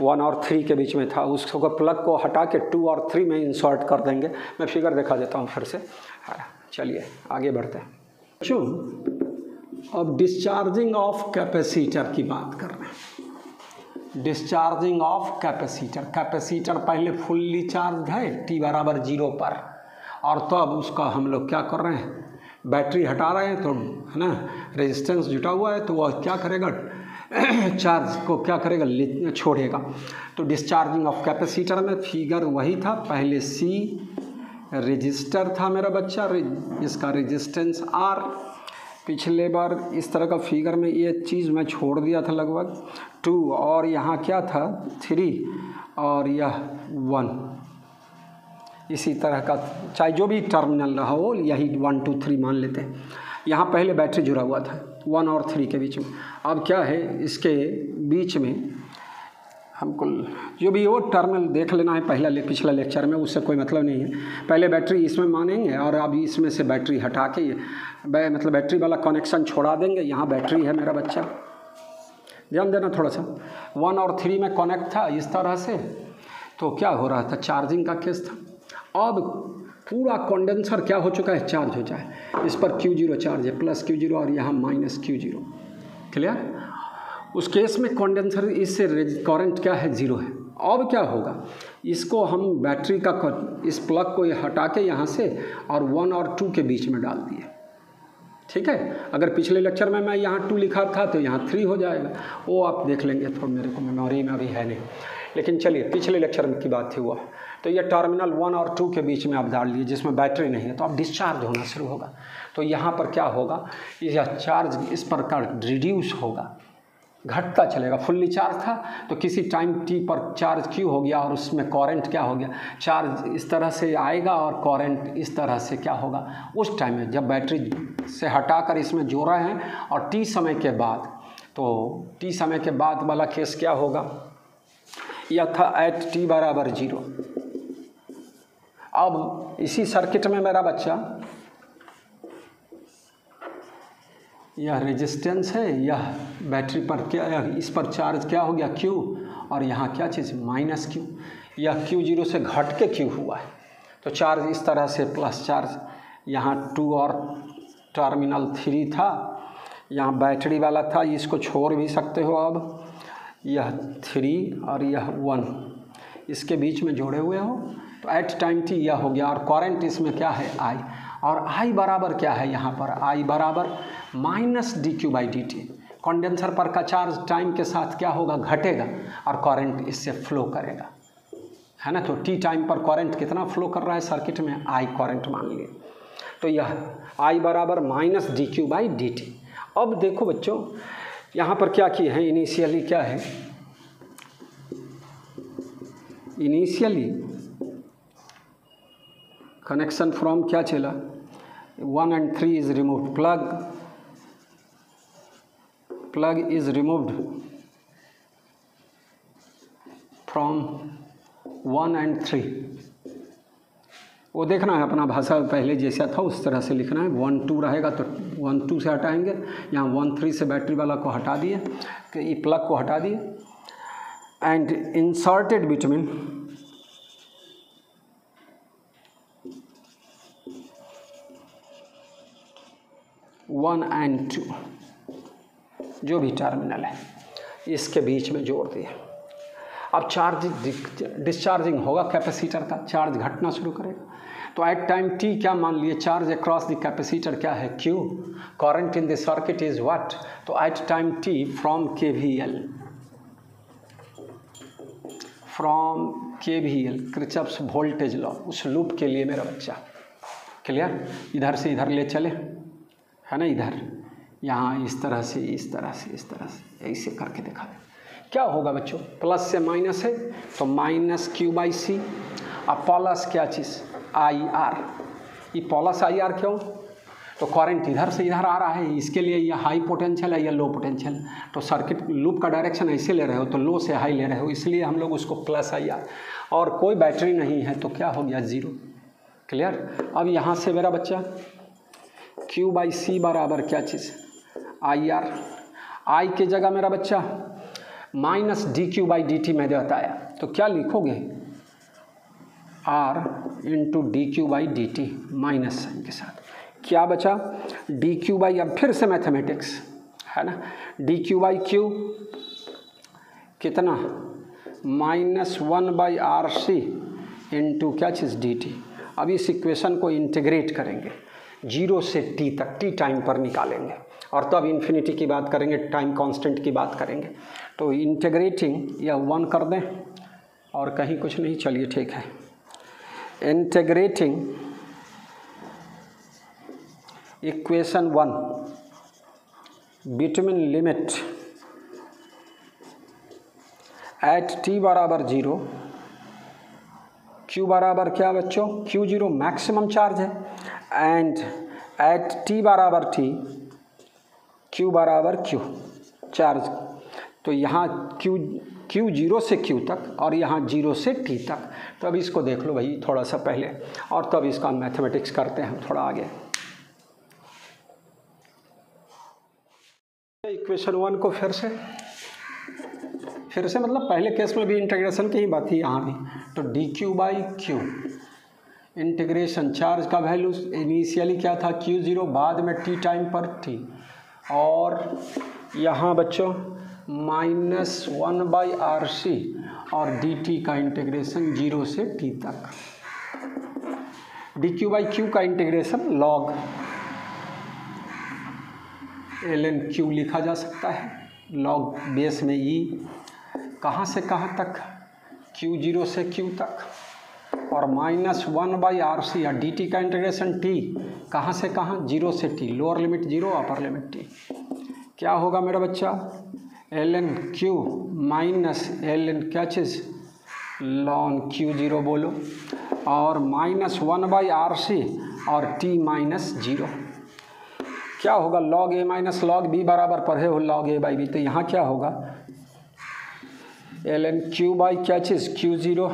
वन और थ्री के बीच में था, उसको प्लग को हटा के टू और थ्री में इंसर्ट कर देंगे। मैं फिगर दिखा देता हूँ फिर से। हाँ चलिए, आगे बढ़ते हैं। क्यों अब डिस्चार्जिंग ऑफ़ कैपेसिटर की बात कर रहे हैं। डिस्चार्जिंग ऑफ़ कैपेसिटर कैपेसिटर पहले फुल्ली चार्ज है टी बराबर ज़ीरो पर। और तब तो उसका हम लोग क्या कर रहे हैं? बैटरी हटा रहे हैं तो है ना रेजिस्टेंस जुटा हुआ है तो वह क्या करेगा? <clears throat> चार्ज को क्या करेगा? छोड़ेगा। तो डिस्चार्जिंग ऑफ़ कैपेसिटर में फिगर वही था। पहले सी रजिस्टर था मेरा बच्चा इसका रेजिस्टेंस आर पिछले बार इस तरह का फिगर में ये चीज़ मैं छोड़ दिया था लगभग। टू और यहाँ क्या था? थ्री और यह वन इसी तरह का, चाहे जो भी टर्मिनल रहा हो, यही वन टू थ्री मान लेते हैं। यहाँ पहले बैटरी जुड़ा हुआ था। वन और थ्री के बीच में। अब क्या है इसके बीच में हमको जो भी वो टर्मिनल देख लेना है पहला ले, पिछला लेक्चर में उससे कोई मतलब नहीं है। पहले बैटरी इसमें मानेंगे और अब इसमें से बैटरी हटा के बै, मतलब बैटरी वाला कनेक्शन छोड़ा देंगे। यहाँ बैटरी है मेरा बच्चा। ध्यान देना थोड़ा सा। वन और थ्री में कनेक्ट था इस तरह से तो क्या हो रहा था? चार्जिंग का केस था। अब पूरा कंडेंसर क्या हो चुका है? चार्ज हो जाए। इस पर क्यू ज़ीरो चार्ज है प्लस क्यू ज़ीरो और यहाँ माइनस क्यू ज़ीरो क्लियर उस केस में कंडेंसर इससे करंट क्या है? ज़ीरो है। अब क्या होगा? इसको हम बैटरी का इस प्लग को ये हटा के यहाँ से और वन और टू के बीच में डाल दिए। ठीक है? अगर पिछले लेक्चर में मैं यहाँ टू लिखा था तो यहाँ थ्री हो जाएगा। वो आप देख लेंगे थोड़ा मेरे को मेमोरी में अभी है नहीं। लेकिन चलिए, पिछले लेक्चर की बात थी हुआ। तो ये टर्मिनल वन और टू के बीच में आप डाल लिए जिसमें बैटरी नहीं है तो आप डिस्चार्ज होना शुरू होगा। तो यहाँ पर क्या होगा? यह चार्ज इस प्रकार रिड्यूस होगा। घटता चलेगा। फुल्ली चार्ज था तो किसी टाइम टी पर चार्ज क्यों हो गया और उसमें करंट क्या हो गया? चार्ज इस तरह से आएगा और करंट इस तरह से क्या होगा? उस टाइम में जब बैटरी से हटाकर इसमें जोड़ा है और टी समय के बाद तो टी समय के बाद वाला केस क्या होगा? यह था एट टी बराबर ज़ीरो अब इसी सर्किट में मेरा बच्चा, यह रेजिस्टेंस है, यह बैटरी पर क्या इस पर चार्ज क्या हो गया क्यू और यहाँ क्या चीज़ माइनस क्यू यह क्यू ज़ीरो से घट के क्यू हुआ है। तो चार्ज इस तरह से प्लस चार्ज यहाँ टू और टर्मिनल थ्री था, यहाँ बैटरी वाला था, इसको छोड़ भी सकते हो अब, यह थ्री और यह वन इसके बीच में जोड़े हुए हो तो एट टाइम टी यह हो गया और करंट इसमें क्या है? आई और आई बराबर क्या है यहाँ पर? आई बराबर minus D Q by D T condenser पर का चार्ज टाइम के साथ क्या होगा? घटेगा और करंट इससे फ्लो करेगा। है ना? तो टी टाइम पर करंट कितना फ्लो कर रहा है सर्किट में? आई करंट मान लिए। तो यह आई बराबर minus D Q by D T अब देखो बच्चों, यहाँ पर क्या किए हैं? इनिशियली क्या है? इनिशियली कनेक्शन फ्रॉम क्या चला? One and three is removed plug plug is removed from one and three वो देखना है, अपना भाषा पहले जैसा था, उस तरह से लिखना है। वन टू रहेगा तो वन टू से हटाएँगे। यहाँ वन थ्री से बैटरी वाला को हटा दिए, कि ये प्लग को हटा दिए। And inserted between one and two, जो भी टर्मिनल है, इसके बीच में जोड़ दिया अब चार्ज डिस्चार्जिंग होगा कैपेसिटर का चार्ज घटना शुरू करेगा। तो एट टाइम टी क्या मान लिए? चार्ज अक्रॉस द कैपेसिटर क्या है? Q current in the circuit is what तो at time T from K V L from K V L Kirchhoff's voltage law उस लूप के लिए मेरा बच्चा। क्लियर इधर से इधर ले चले। है ना इधर? यहाँ इस तरह से, इस तरह से, इस तरह से, ऐसे करके दिखा दे। क्या होगा बच्चों? प्लस से माइनस है तो माइनस क्यू बाई सी। और प्लस क्या चीज़? I R. ये प्लस आई आर क्यों? तो करंट इधर से इधर आ रहा है, इसके लिए यह हाई पोटेंशियल है या लो पोटेंशियल तो सर्किट लूप का डायरेक्शन ऐसे ले रहे हो तो लो से हाई ले रहे हो, इसलिए हम लोग उसको प्लस आई आर। और कोई बैटरी नहीं है तो क्या हो गया? ज़ीरो क्लियर अब यहाँ से मेरा बच्चा क्यू बाई सी बराबर क्या चीज़? आई आर आई के जगह मेरा बच्चा minus D Q by D T में बताया तो क्या लिखोगे? R into D Q by D T minus sign के साथ। क्या बचा? डी क्यू बाई अब फिर से मैथमेटिक्स है ना? डी क्यू बाई क्यू कितना? Minus one by R C into क्या चीज़? डी टी अब इस इक्वेशन को इंटीग्रेट करेंगे। ज़ीरो से टी तक, टी टाइम पर निकालेंगे। और तब इन्फिनिटी की बात करेंगे टाइम कांस्टेंट की बात करेंगे। तो इंटेग्रेटिंग या वन कर दें। और कहीं कुछ नहीं, चलिए ठीक है। Integrating equation one between limit at T बराबर ज़ीरो क्यू बराबर क्या बच्चों? क्यू ज़ीरो मैक्सिमम चार्ज है। एंड एट टी बराबर टी क्यू बराबर क्यू चार्ज तो यहाँ क्यू क्यू ज़ीरो से क्यू तक और यहाँ ज़ीरो से टी तक। तो अब इसको देख लो भाई, थोड़ा सा पहले। और तब इसका मैथमेटिक्स करते हैं थोड़ा आगे। इक्वेशन वन को फिर से। फिर से मतलब पहले केस में भी इंटीग्रेशन की ही बात थी, यहाँ भी। तो D Q by Q integration charge का वैल्यू इनिशियली क्या था? क्यू ज़ीरो बाद में टी टाइम पर टी और यहाँ बच्चों minus one by R C और डी टी का इंटीग्रेशन ज़ीरो से टी तक। डी क्यू बाई क्यू का integration log L N Q लिखा जा सकता है। लॉग बेस में ई कहाँ से कहाँ तक? क्यू ज़ीरो से क्यू तक। और minus one by R C या डी टी का इंटीग्रेशन टी, कहाँ से कहाँ? ज़ीरो से T, lower limit zero, upper limit T. क्या होगा मेरा बच्चा? L N Q minus L N क्या चीज़? लॉन क्यू ज़ीरो बोलो। और minus one by R C और टी माइनस ज़ीरो। क्या होगा? Log A minus log B बराबर पढ़े हो लॉग ए बाई बी तो यहाँ क्या होगा? एल एन क्यू बाई क्या चीज़? Q zero.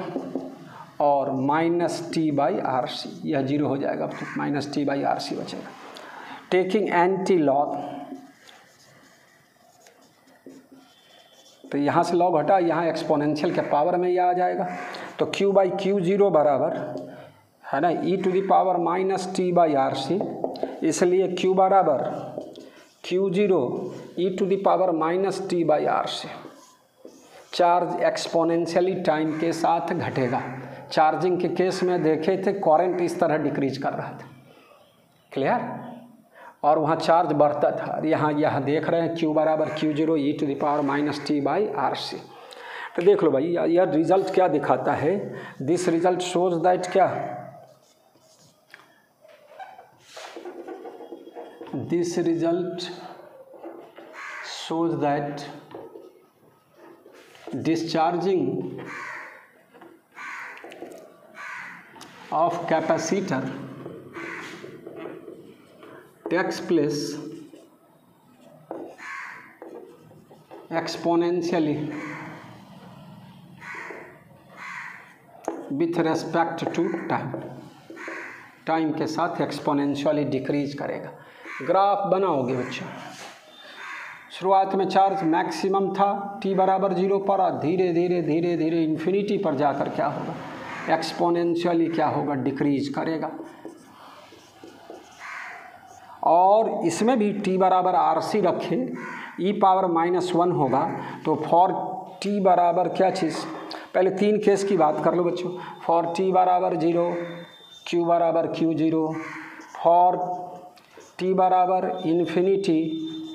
और minus T by R C, यह ज़ीरो हो जाएगा, अब तो minus T by R C बचेगा। टेकिंग एंटी लॉग तो यहाँ से लॉग हटा, यहाँ एक्सपोनेंशियल के पावर में यह आ जाएगा। तो क्यू बाई क्यू ज़ीरो बराबर, है ना E to the power minus T by R C इसलिए क्यू बराबर Q zero E to the power minus T by R C charge exponentially time के साथ घटेगा। चार्जिंग के केस में देखे थे करंट इस तरह डिक्रीज कर रहा था। क्लियर और वहाँ चार्ज बढ़ता था। और यहाँ यहाँ देख रहे हैं क्यू बराबर Q zero E to the power minus T by R C तो देख लो भाई यह रिज़ल्ट क्या दिखाता है? दिस रिज़ल्ट शोज़ दैट क्या? This result shows that discharging of capacitor takes place exponentially with respect to time. Time के साथ एक्सपोनेंशियली डिक्रीज करेगा। ग्राफ बनाओगे बच्चा। शुरुआत में चार्ज मैक्सिमम था टी बराबर ज़ीरो पर और धीरे धीरे धीरे धीरे इन्फिनिटी पर जाकर क्या होगा? एक्सपोनेंशियली क्या होगा? डिक्रीज करेगा। और इसमें भी टी बराबर आर सी रखे ई पावर माइनस वन होगा तो फॉर टी बराबर क्या चीज़? पहले तीन केस की बात कर लो बच्चों। फॉर टी बराबर ज़ीरो क्यू बराबर क्यू ज़ीरो फॉर टी बराबर इन्फिनिटी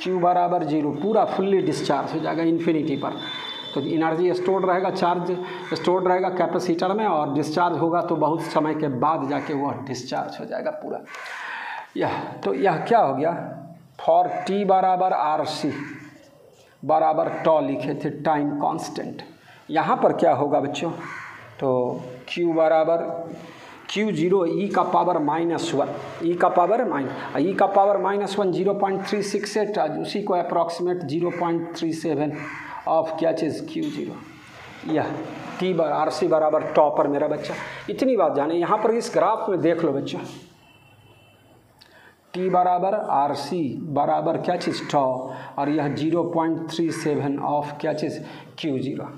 क्यू बराबर ज़ीरो पूरा फुल्ली डिस्चार्ज हो जाएगा इन्फिनिटी पर। तो एनर्जी स्टोर रहेगा, चार्ज स्टोर रहेगा कैपेसिटर में और डिस्चार्ज होगा तो बहुत समय के बाद जाके वह डिस्चार्ज हो जाएगा पूरा। यह तो यह क्या हो गया? फॉर टी बराबर आर सी बराबर टॉ लिखे थे टाइम कांस्टेंट यहाँ पर क्या होगा बच्चों? तो क्यू बराबर क्यू ज़ीरो ई का पावर माइनस वन ई का पावर माइनस ई का power minus one zero point three six eight उसी को approximate zero point three seven of क्या चीज़? क्यू ज़ीरो यह टी बर आर सी बराबर टॉपर मेरा बच्चा। इतनी बात जाने, यहाँ पर इस ग्राफ में देख लो बच्चा। टी बराबर आर सी बराबर क्या चीज़? टॉ और यह zero point three seven of क्या चीज़? क्यू ज़ीरो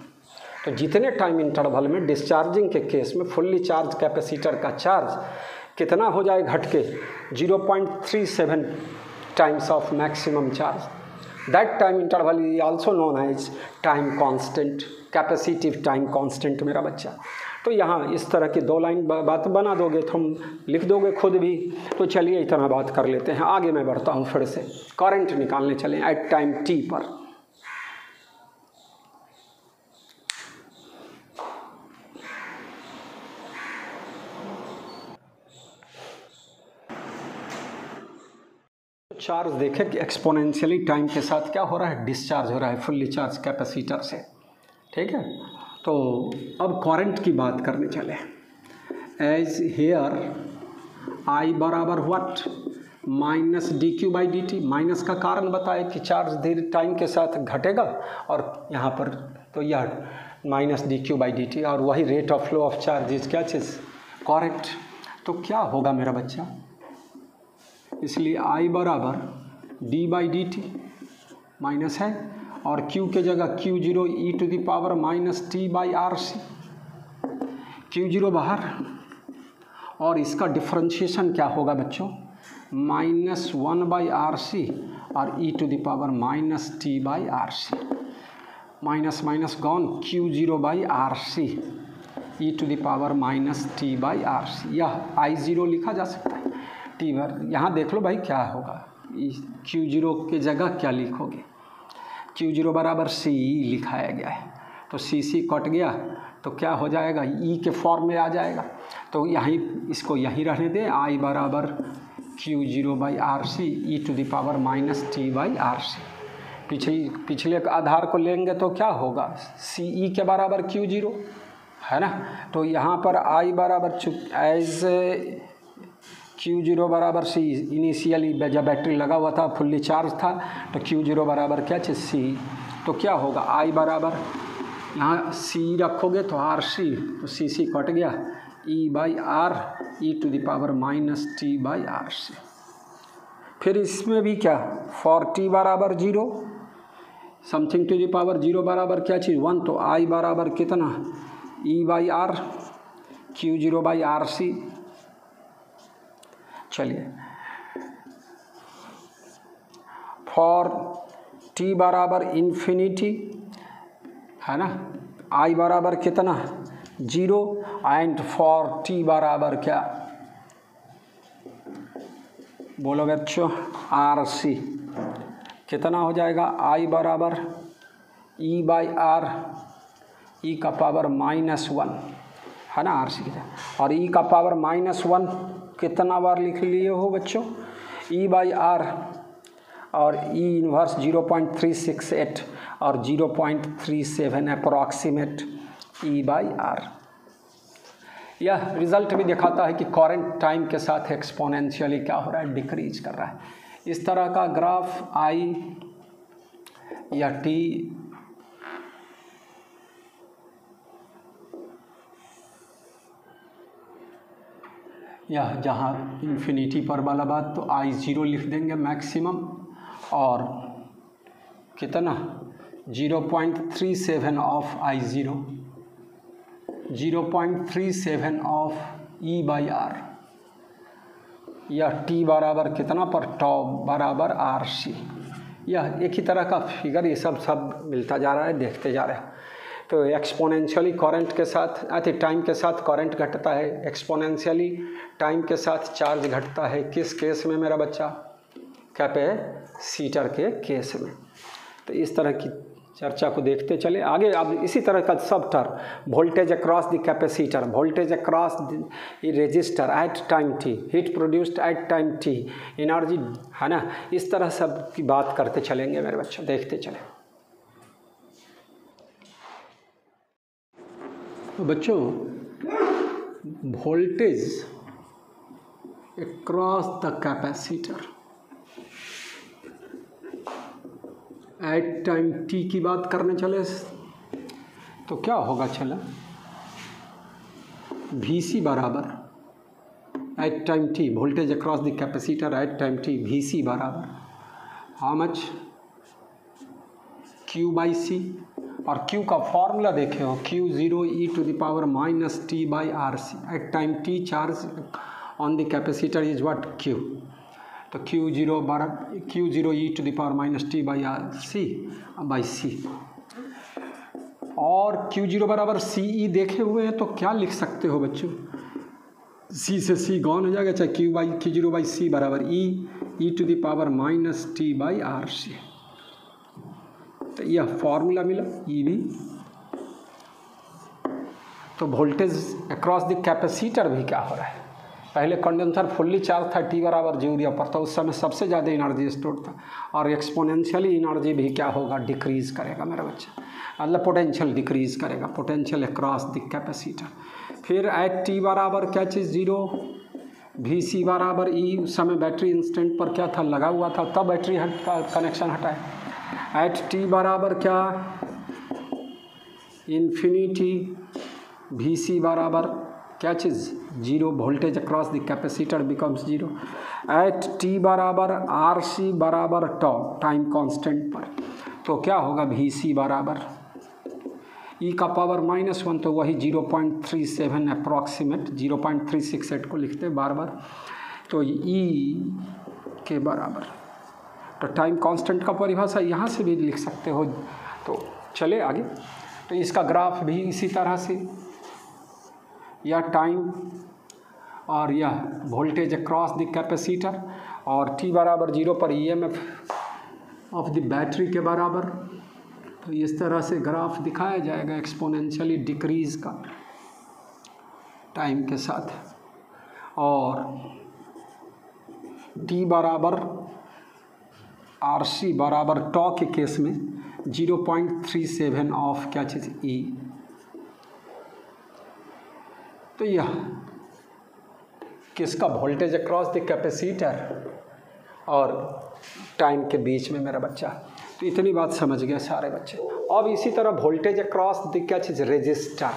तो जितने टाइम इंटरवल में डिस्चार्जिंग के केस में फुल्ली चार्ज कैपेसिटर का चार्ज कितना हो जाए घट के zero point three seven times of maximum charge that time interval is also known as time constant capacitive time constant मेरा बच्चा। तो यहाँ इस तरह की दो लाइन बात बना दोगे तो हम लिख दोगे खुद भी। तो चलिए इतना बात कर लेते हैं। आगे मैं बढ़ता हूँ फिर से। करंट निकालने चलें। एट टाइम टी पर। चार्ज देखें कि एक्सपोनेंशियली टाइम के साथ क्या हो रहा है? डिस्चार्ज हो रहा है फुल्ली चार्ज कैपेसिटर से। ठीक है? तो अब करंट की बात करने चले एज हेयर आई बराबर what minus D Q by D T minus का कारण बताए कि चार्ज धीरे टाइम के साथ घटेगा और यहाँ पर तो यह minus D Q by D T और वही rate of flow of charge is क्या चीज़? करेक्ट तो क्या होगा मेरा बच्चा? इसलिए आई बराबर D by D T minus है और q के जगह q zero E to the power minus T by R C Q zero बाहर। और इसका डिफ्रेंशिएशन क्या होगा बच्चों? Minus one by R C और E to the power minus T by R C minus minus gone Q zero by R C E to the power minus T by R C यह I zero लिखा जा सकता है। T bar यहाँ देख लो भाई क्या होगा। क्यू ज़ीरो के जगह क्या लिखोगे? क्यू ज़ीरो बराबर सी ई लिखाया गया है। तो सी सी कट गया तो क्या हो जाएगा? ई e के फॉर्म में आ जाएगा। तो यहीं, इसको यहीं रहने दें। आई बराबर Q zero by R C E to the power minus T by R C पिछली, पिछले आधार को लेंगे तो क्या होगा? सी ई e के बराबर क्यू ज़ीरो है ना? तो यहाँ पर आई बराबर एज क्यू ज़ीरो बराबर सी इनिशियली जब बैटरी लगा हुआ था फुल्ली चार्ज था तो क्यू ज़ीरो बराबर क्या चीज़? सी तो क्या होगा? आई बराबर, यहाँ सी रखोगे तो आर सी तो सी सी कट गया। E by R E to the power minus T by R C फिर इसमें भी क्या? फॉर टी बराबर zero something to the power zero बराबर क्या चीज़? वन तो आई बराबर कितना? E by R Q zero by R C चलिए। फॉर टी बराबर इन्फिनिटी है ना? आई बराबर कितना? ज़ीरो एंड फॉर टी बराबर क्या? बोलो बच्चों आर सी कितना हो जाएगा? आई बराबर ई बाई आर ई का पावर माइनस वन है ना आर सी और ई का पावर माइनस वन कितना बार लिख लिए हो बच्चों? ई बाई आर और E inverse zero point three six eight और zero point three seven approximate E by R यह रिज़ल्ट भी दिखाता है कि करेंट टाइम के साथ एक्सपोनेंशियली क्या हो रहा है? डिक्रीज कर रहा है। इस तरह का ग्राफ आई या टी या जहाँ इन्फिनिटी पर वाला बात तो आई ज़ीरो लिख देंगे मैक्सिमम और कितना? Zero point three seven of I zero zero point three seven of E by R या टी बराबर कितना पर? टॉ बराबर आर सी यह एक ही तरह का फिगर ये सब सब मिलता जा रहा है, देखते जा रहे हैं। तो एक्सपोनेंशियली करंट के साथ, अति टाइम के साथ करंट घटता है। एक्सपोनेंशियली टाइम के साथ चार्ज घटता है। किस केस में मेरा बच्चा? क्या पे कैपेसीटर के केस में। तो इस तरह की चर्चा को देखते चले। आगे अब इसी तरह का सब term voltage across the capacitor voltage across resistor at time T heat produced at time T energy है ना? इस तरह सब की बात करते चलेंगे मेरे बच्चों। देखते चले। बच्चों voltage across the capacitor at time T की बात करने चले। तो क्या होगा चला? वी सी बराबर। At time T voltage across the capacitor at time T V C बराबर। How much Q by C और क्यू का फॉर्मूला देखे हो Q zero e to the power minus T by R C at time T charge on the capacitor is what Q तो Q zero बारह Q zero e to the power minus T by R C by C और Q zero बराबर C ई देखे हुए हैं तो क्या लिख सकते हो बच्चों? सी से सी गॉन हो जाएगा, चाहे Q by Q zero by C बराबर E e to the power minus T by R C तो यह फॉर्मूला मिला ई e भी तो वोल्टेज अक्रॉस द कैपेसिटर भी क्या हो रहा है? पहले कंडेंसर फुल्ली चार्ज था टी बराबर यूरिया पर तो उस समय सबसे ज़्यादा एनर्जी स्टोर था, और एक्सपोनेंशियली एनर्जी भी क्या होगा? डिक्रीज़ करेगा मेरा बच्चा। मतलब पोटेंशियल डिक्रीज़ करेगा पोटेंशियल अक्रॉस द कैपेसिटर फिर एट टी बराबर क्या चीज़? ज़ीरो वी सी बराबर ई उस समय बैटरी इंस्टेंट पर क्या था? लगा हुआ था, तब बैटरी हट कनेक्शन हटाए एट टी बराबर क्या? इन्फिनिटी वी सी बराबर क्या चीज़? Zero voltage across the capacitor becomes zero at T बराबर आर सी बराबर टॉ टाइम कांस्टेंट पर। तो क्या होगा वी सी बराबर? ई e का पावर माइनस वन तो वही zero point three seven approximate zero point three six eight को लिखते हैं बार बार। तो ई e के बराबर। तो टाइम कांस्टेंट का परिभाषा यहाँ से भी लिख सकते हो। तो चले आगे। तो इसका ग्राफ भी इसी तरह से। या टाइम और यह वोल्टेज अक्रॉस द कैपेसिटर और टी बराबर ज़ीरो पर E M F of the battery के बराबर। तो इस तरह से ग्राफ दिखाया जाएगा एक्सपोनेंशियली डिक्रीज का टाइम के साथ। और टी बराबर आर सी बराबर टॉ के केस में zero point three seven of क्या चीज़? ई तो यह किसका वोल्टेज अक्रॉस द कैपेसिटर और टाइम के बीच में मेरा बच्चा? तो इतनी बात समझ गए सारे बच्चे। अब इसी तरह वोल्टेज अक्रॉस द क्या चीज़? Resistor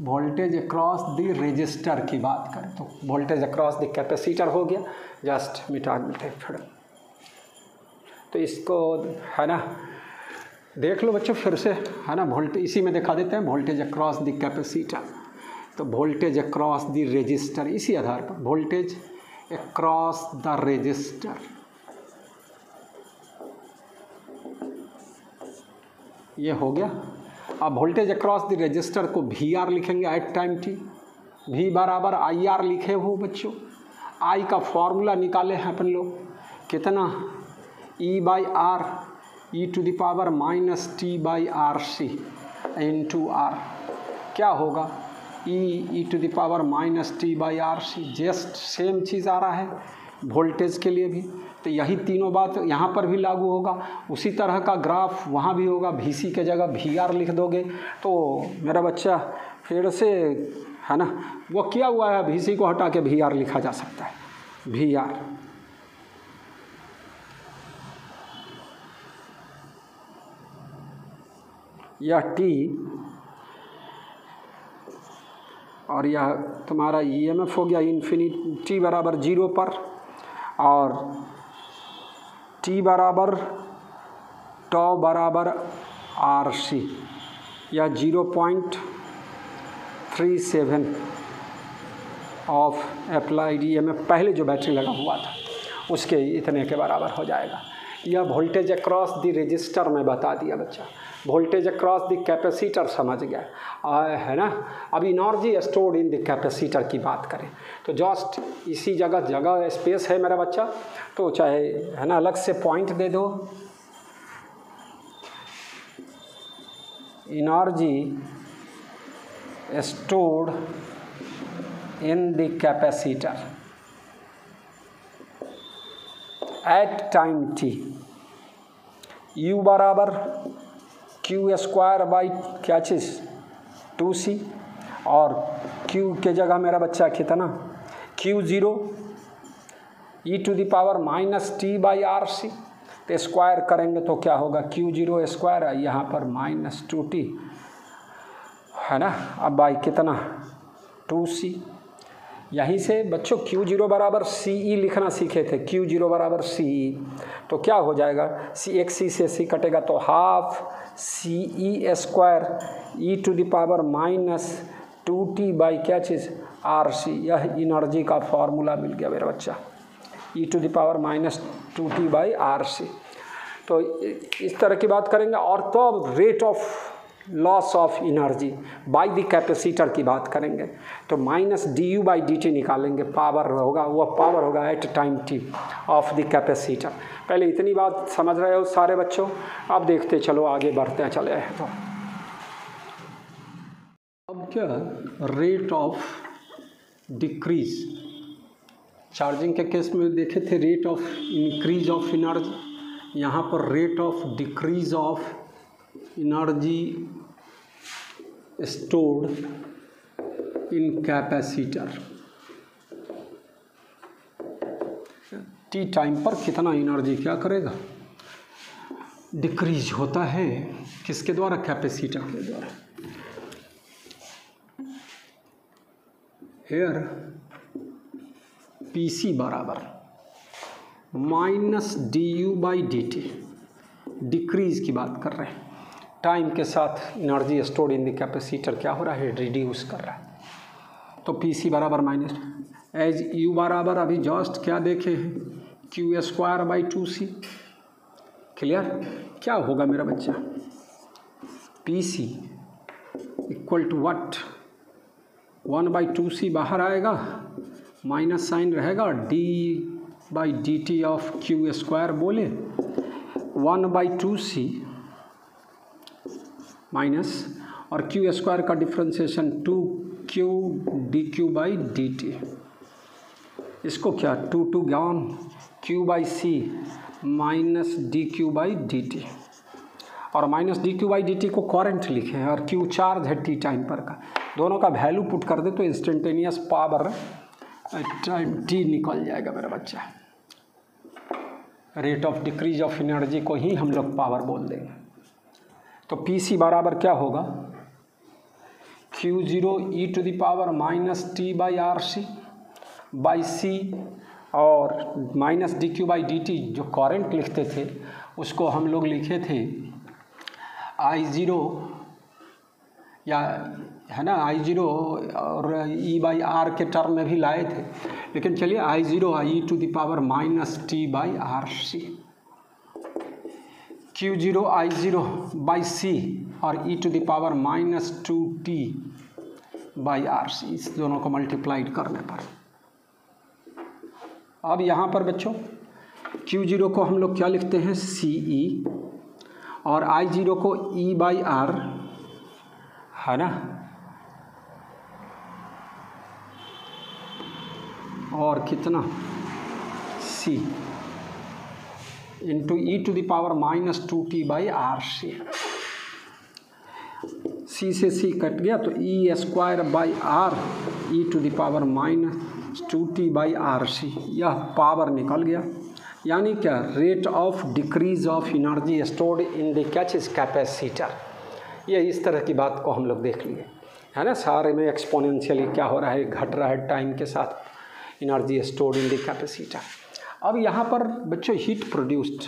voltage across the resistor की बात करें तो वोल्टेज अक्रॉस द कैपेसिटर हो गया। जस्ट मिटा, मिटे फिर तो इसको है ना, देख लो बच्चों फिर से, है ना वोल्टेज इसी में दिखा देते हैं वोल्टेज अक्रॉस द कैपेसिटर तो वोल्टेज अक्रॉस द रजिस्टर इसी आधार पर वोल्टेज अक्रॉस द रजिस्टर ये हो गया। अब वोल्टेज अक्रॉस द रजिस्टर को वी आर लिखेंगे एट टाइम टी वी बराबर आई आर लिखे हो बच्चों। आई का फॉर्मूला निकाले हैं अपन लोग। कितना? E by R e to the power minus T by R C into R क्या होगा? E e to the power minus T by R C just same चीज़ आ रहा है वोल्टेज के लिए भी। तो यही तीनों बात यहाँ पर भी लागू होगा। उसी तरह का ग्राफ वहाँ भी होगा वी सी के जगह वी आर लिख दोगे। तो मेरा बच्चा फिर से, है ना, वो किया हुआ है? वी सी को हटा के वी आर लिखा जा सकता है। वी आर यह टी और यह तुम्हारा ई एम एफ़ हो गया इन्फिनिट टी बराबर ज़ीरो पर और टी बराबर टॉ बराबर आर सी या zero point three seven of applied E M F पहले जो बैटरी लगा हुआ था, उसके इतने के बराबर हो जाएगा। यह वोल्टेज अक्रॉस द रजिस्टर में बता दिया बच्चा। वोल्टेज अक्रॉस द कैपेसिटर समझ गया। आ, है ना? अब energy stored in the capacitor की बात करें। तो जस्ट इसी जगह जगह स्पेस है मेरा बच्चा। तो चाहे है ना अलग से पॉइंट दे दो। Energy stored in the capacitor at time T U बराबर क्यू स्क्वायर बाई क्या चीज़? टू सी और क्यू के जगह मेरा बच्चा कितना Q zero e to power minus T by R C तो स्क्वायर करेंगे तो क्या होगा? क्यू ज़ीरो स्क्वायर यहाँ पर माइनस टू टी है ना? अब बाई कितना? टू सी यहीं से बच्चों क्यू ज़ीरो बराबर सी ई लिखना सीखे थे क्यू ज़ीरो बराबर सी ई तो क्या हो जाएगा? सी एक सी से सी कटेगा तो half C E square e to the power minus two T by क्या चीज़? आर सी यह इनर्जी का फॉर्मूला मिल गया मेरा बच्चा। E to the power minus two T by R C तो इस तरह की बात करेंगे और तो rate of loss of energy by the capacitor की बात करेंगे तो minus D U by D T निकालेंगे पावर होगा वह पावर होगा at time T of the capacitor पहले इतनी बात समझ रहे हो सारे बच्चों? अब देखते चलो, आगे बढ़ते हैं, चले। हैं तो अब क्या रेट ऑफ़ डिक्रीज चार्जिंग के केस में देखे थे rate of increase of energy यहाँ पर rate of decrease of energy stored in capacitor. T time पर कितना एनर्जी क्या करेगा? डिक्रीज होता है किसके द्वारा? कैपेसिटर के द्वारा। हेयर पी सी बराबर minus D U by D T decrease की बात कर रहे हैं। टाइम के साथ energy store in the capacitor क्या हो रहा है? रिड्यूस कर रहा है। तो पी सी बराबर माइनस एज यू बराबर अभी जस्ट क्या देखे हैं? Q square by two C clear क्या होगा मेरा बच्चा? P C equal to what one by two C बाहर आएगा। माइनस साइन रहेगा। D by D T of Q square बोले। One by two C minus और क्यू स्क्वायर का differentiation two Q D Q by D T इसको क्या two two ज्ञान Q by C minus D Q by D T और minus D Q by D T को current लिखे और Q charge है टी टाइम पर का। दोनों का वैल्यू पुट कर दे तो इंस्टेंटेनियस पावर टाइम टी निकल जाएगा मेरा बच्चा। Rate of decrease of energy को ही हम लोग पावर बोल देंगे। तो पी सी बराबर क्या होगा? Q zero e to the power minus T by R C by C और minus D Q by D T जो करंट लिखते थे, उसको हम लोग लिखे थे आई ज़ीरो या, है ना? आई ज़ीरो और ई बाई आर के टर्म में भी लाए थे। लेकिन चलिए I zero I to the power minus T by R C Q zero I zero by C और e to the power minus two T by R C इस दोनों को मल्टीप्लाइड करने पर। अब यहाँ पर बच्चों क्यू ज़ीरो को हम लोग क्या लिखते हैं? सी ई और आई ज़ीरो को ई बाई आर है ना? और कितना? C into e to the power minus two T by R C C से सी कट गया तो E square by R e to the power minus two T by R C यह power निकल गया। यानी क्या? Rate of decrease of energy stored in the catch is capacitor ये इस तरह की बात को हम लोग देख लिए। है ना? सारे में एक्सपोनेंशियली क्या हो रहा है? घट रहा है टाइम के साथ। Energy stored in the capacitor अब यहाँ पर बच्चों हीट प्रोड्यूस्ड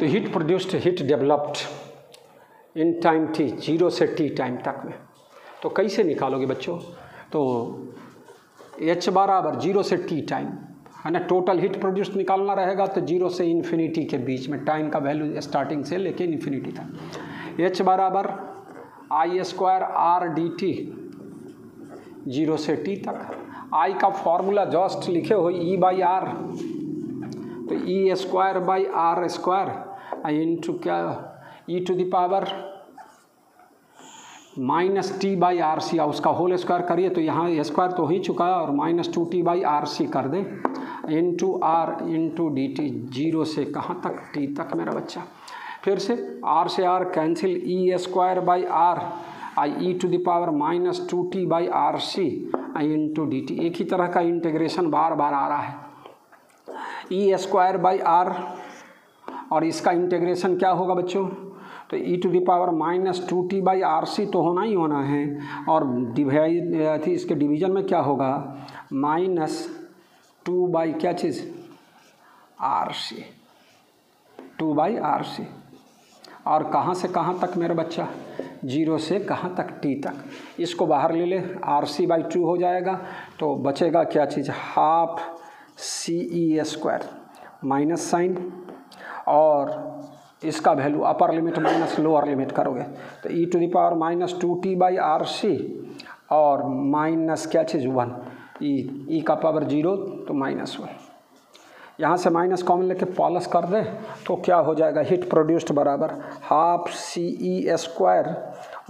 तो heat produced heat developed in time T zero से टी टाइम तक में। तो कैसे निकालोगे बच्चों? तो एच बराबर ज़ीरो से टी टाइम है ना टोटल हीट प्रोड्यूस निकालना रहेगा तो ज़ीरो से इन्फिनिटी के बीच में टाइम का वैल्यू स्टार्टिंग से लेके इन्फिनिटी तक। एच बराबर I square R D T, zero से टी तक। आई का फॉर्मूला जस्ट लिखे हो ई बाई आर तो E square by R square into क्या, e to the power minus T by R C उसका होल स्क्वायर करिए तो यहाँ स्क्वायर तो हो ही चुका है, और minus two T by R C कर दें। Into R into D T, zero से कहाँ तक, टी तक मेरा बच्चा? फिर से आर से R cancel E square by R I e to the power minus two T by R C I into D T एक ही तरह का इंटीग्रेशन बार बार आ रहा है। ई स्क्वायर बाई आर और इसका इंटीग्रेशन क्या होगा बच्चों? तो e to the power minus two T by R C तो होना ही होना है। और डिवाइड इसके डिवीज़न में क्या होगा? माइनस टू बाई क्या चीज़? R C two by R C और कहाँ से कहाँ तक मेरा बच्चा? ज़ीरो से कहाँ तक? टी तक। इसको बाहर ले ले। आर सी बाई टू हो जाएगा। तो बचेगा क्या चीज़? Half C E square minus sign और इसका value upper limit minus lower limit करोगे। तो e to the power minus two T by R C और माइनस क्या चीज़? वन ई ई का पावर ज़ीरो तो माइनस वन यहाँ से माइनस कॉमन लेके पॉलस कर दे तो क्या हो जाएगा? हीट प्रोड्यूस्ड बराबर। Half C E square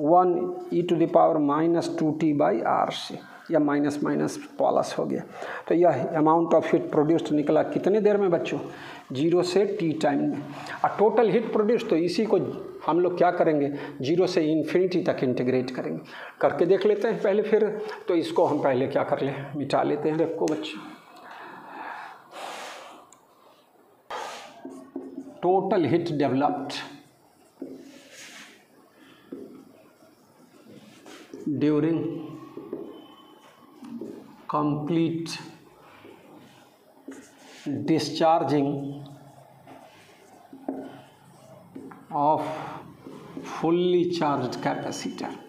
one e to the power minus two T by R C या माइनस माइनस पॉलस हो गया। तो यह अमाउंट ऑफ़ हीट प्रोड्यूस्ड निकला कितने देर में बच्चों? ज़ीरो से टी टाइम में। और टोटल हीट प्रोड्यूस तो इसी को हम लोग क्या करेंगे? ज़ीरो से इन्फिनिटी तक इंटीग्रेट करेंगे। करके देख लेते हैं पहले फिर तो इसको हम पहले क्या कर लें? मिटा लेते हैं रखो बच्चे। total heat developed during complete discharging of fully charged capacitor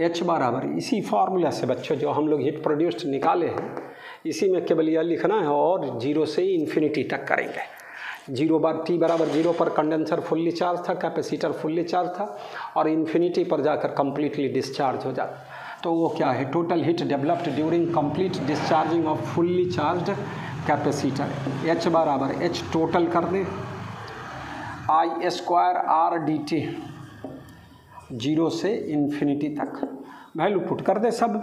H बराबर। इसी फार्मूला से बच्चों, जो हम लोग हीट प्रोड्यूस्ड निकाले हैं, इसी में केवल यह लिखना है, और ज़ीरो से इन्फिनिटी तक करेंगे। ज़ीरो बार टी बराबर ज़ीरो पर कंडेंसर फुल्ली चार्ज था कैपेसिटर फुल्ली चार्ज था, और इन्फिनिटी पर जाकर कम्प्लीटली डिस्चार्ज हो जाता। तो वो क्या है? Total heat developed during complete discharging of fully charge capacitor H बराबर एच टोटल कर दें। I square R D T zero से इन्फिनिटी तक वैल्यू पुट कर दे सब।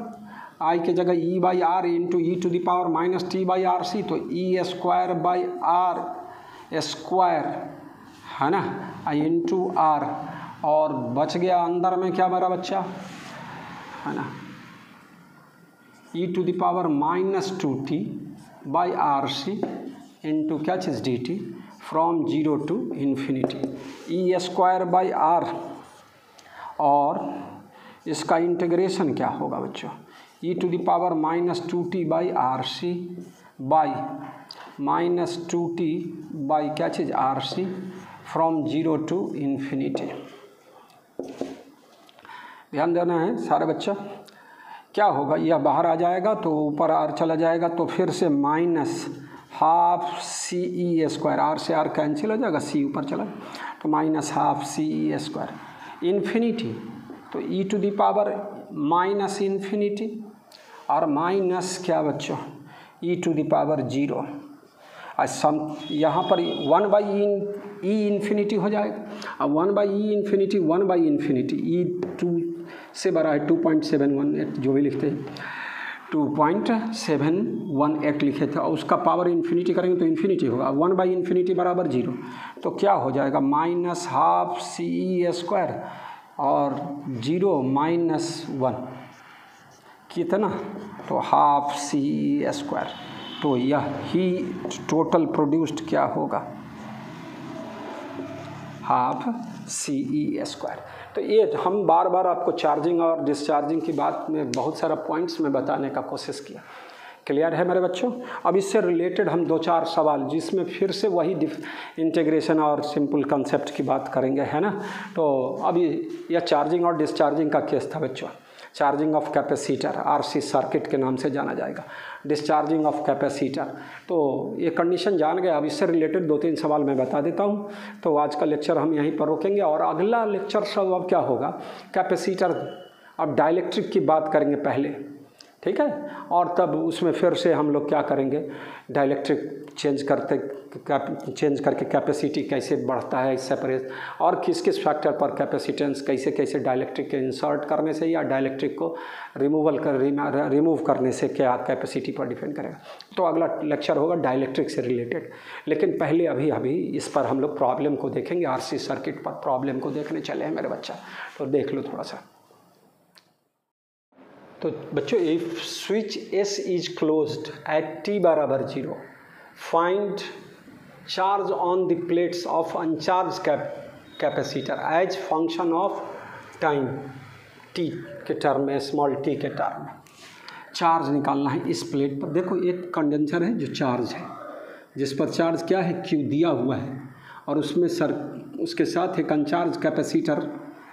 आई के जगह E by R into e to the power minus T by R C तो E square by R square है ना? आई इंटू आर और बच गया अंदर में क्या मेरा बच्चा? है ना? E to the power minus two T by R C into क्या चीज़ D T from zero to infinity E square by R और इसका इंटीग्रेशन क्या होगा बच्चों? E to the power minus two T by R C by minus two T by क्या चीज़? R C from zero to infinity ध्यान देना है सारे बच्चा, क्या होगा? यह बाहर आ जाएगा तो ऊपर आर चला जाएगा तो फिर से minus half C E square R से आर कैंसिल हो जाएगा सी ऊपर चला। तो minus half C E square infinity तो e to the power minus infinity और माइनस क्या बच्चों? E to the power zero और सम, यहाँ पर वन बाई ई इन्फिनिटी हो जाएगा। और one by e infinity one by infinity e two से बड़ा है two point seven one eight जो भी लिखते हैं। Two point seven one eight लिखे थे और उसका पावर इन्फिनिटी करेंगे तो इन्फिनिटी होगा। वन बाई इन्फिनिटी बराबर ज़ीरो तो क्या हो जाएगा? Minus half C E square और ज़ीरो माइनस वन कितना? तो हाफ़ सी ई स्क्वायर तो यह ही टोटल प्रोड्यूस्ड क्या होगा? हाफ़ सी ई स्क्वायर तो ये हम बार बार आपको चार्जिंग और डिस्चार्जिंग की बात में बहुत सारा पॉइंट्स में बताने का कोशिश किया। क्लियर है मेरे बच्चों? अब इससे रिलेटेड हम दो चार सवाल, जिसमें फिर से वही इंटीग्रेशन और सिंपल कंसेप्ट की बात करेंगे, है ना? तो अभी यह चार्जिंग और डिस्चार्जिंग का केस था बच्चों। Charging of capacitor RC circuit के नाम से जाना जाएगा। डिस्चार्जिंग ऑफ़ कैपेसिटर तो ये कंडीशन जान गए अब इससे रिलेटेड दो तीन सवाल मैं बता देता हूँ। तो आज का लेक्चर हम यहीं पर रोकेंगे और अगला लेक्चर सब अब क्या होगा? कैपेसिटर अब डायलैक्ट्रिक की बात करेंगे पहले। ठीक है? और तब उसमें फिर से हम लोग क्या करेंगे? डायलेक्ट्रिक चेंज करते चेंज करके कैपेसिटी कैसे बढ़ता है सेपरेट और किस किस फैक्टर पर कैपेसिटेंस कैसे कैसे डायलेक्ट्रिक के इंसर्ट करने से या डायलेक्ट्रिक को रिमूवल कर रिमूव करने से क्या कैपेसिटी पर डिपेंड करेगा? तो अगला लेक्चर होगा डायलेक्ट्रिक से रिलेटेड लेकिन पहले अभी अभी इस पर हम लोग प्रॉब्लम को देखेंगे। आरसी सर्किट पर प्रॉब्लम को देखने चले हैं मेरे बच्चा। तो देख लो थोड़ा सा। तो बच्चों if switch S is closed at T बराबर zero find charge on the plates of uncharged capacitor as function of time T के टर्म में स्मॉल टी के टर्म में चार्ज निकालना है इस प्लेट पर। देखो, एक कंडेंसर है जो चार्ज है, जिस पर चार्ज क्या है? क्यू दिया हुआ है। और उसमें सर उसके साथ एक अनचार्ज कैपेसिटर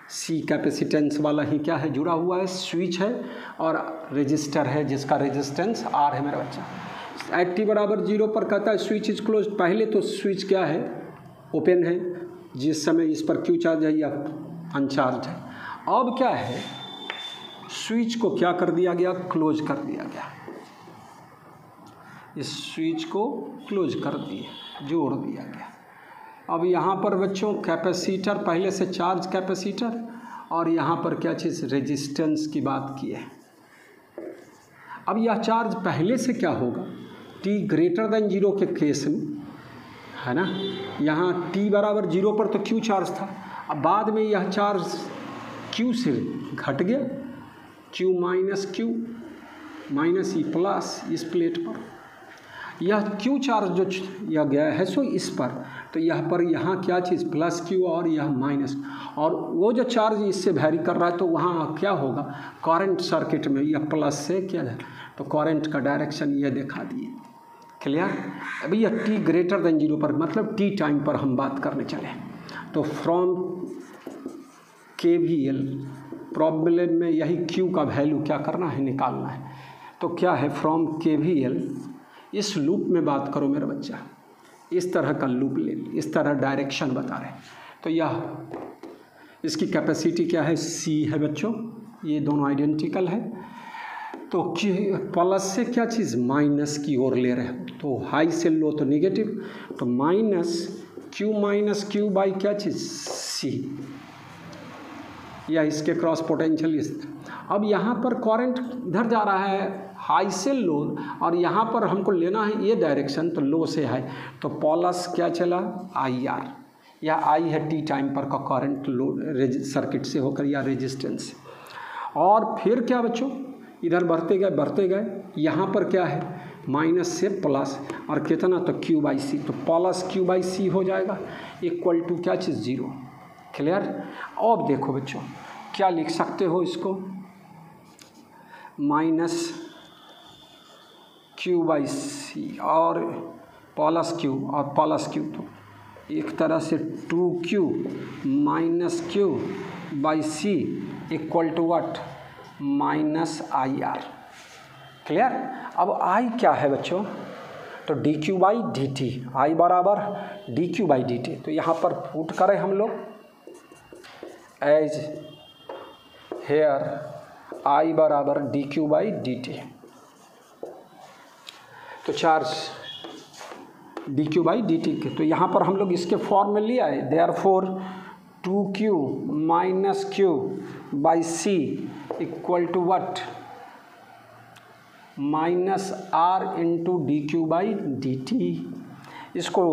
सी कैपेसिटेंस वाला ही क्या है? जुड़ा हुआ है स्विच है और रजिस्टर है, जिसका रजिस्टेंस आर है मेरा बच्चा। एट टी बराबर ज़ीरो पर कहता है स्विच इज़ क्लोज पहले तो स्विच क्या है? ओपन है। जिस समय इस पर क्यू चार्ज है या अनचार्ज है। अब क्या है? स्विच को क्या कर दिया गया? क्लोज कर दिया गया। इस स्विच को क्लोज कर दिया, जोड़ दिया गया। अब यहाँ पर बच्चों, कैपेसिटर, पहले से चार्ज कैपेसिटर, और यहाँ पर क्या चीज़? रेजिस्टेंस की बात की है। अब यह चार्ज पहले से क्या होगा? टी ग्रेटर देन ज़ीरो के केस में, है ना? यहाँ टी बराबर ज़ीरो पर तो क्यू चार्ज था। अब बाद में यह चार्ज क्यू से घट गया। Q minus Q minus E plus इस प्लेट पर। यह क्यू चार्ज जो यह गया है सो इस पर। तो यह पर यहाँ क्या चीज़? प्लस क्यू और यह माइनस। और वो जो चार्ज इससे वैरी कर रहा है तो वहाँ क्या होगा? करंट सर्किट में यह प्लस से क्या है? तो करंट का डायरेक्शन यह दिखा दिए। क्लियर अभी यह टी ग्रेटर देन ज़ीरो पर मतलब टी टाइम पर हम बात करने चले तो from K V L problem में यही क्यू का वैल्यू क्या करना है? निकालना है। तो क्या है? फ्रॉम के वी एल इस लूप में बात करो मेरा बच्चा। इस तरह का लूप ले इस तरह डायरेक्शन बता रहे तो यह, इसकी कैपेसिटी क्या है? सी है बच्चों, ये दोनों आइडेंटिकल है। तो प्लस से क्या चीज़? माइनस की ओर ले रहे हैं। तो हाई से लो तो निगेटिव तो minus Q minus Q by क्या चीज़? सी या इसके क्रॉस पोटेंशियल अब यहाँ पर करंट इधर जा रहा है। हाई से लो, और यहाँ पर हमको लेना है ये डायरेक्शन तो लो से हाई। तो पॉलस क्या चला? आई आर या आई है टी टाइम पर का करंट लो सर्किट से होकर या रेजिस्टेंस से और फिर क्या बच्चों? इधर बढ़ते गए बढ़ते गए। यहाँ पर क्या है? माइनस से प्लस और कितना? तो क्यू बाई सी तो प्लस क्यू बाई सी हो जाएगा। इक्वल टू क्या चीज़? ज़ीरो क्लियर अब देखो बच्चों, क्या लिख सकते हो इसको? माइनस क्यू बाई सी और प्लस क्यू और प्लस क्यू तो एक तरह से two Q minus Q by C equal to what minus I R clear अब आई क्या है बच्चों? तो D Q by D T I बराबर D Q by D T तो यहाँ पर फूट करें हम लोग। एज हेयर आई बराबर D Q by D T तो charge D Q by D T के। तो यहाँ पर हम लोग इसके फॉर्म में ले आए। They are for two Q minus Q by C equal to what minus R into D Q by D T इसको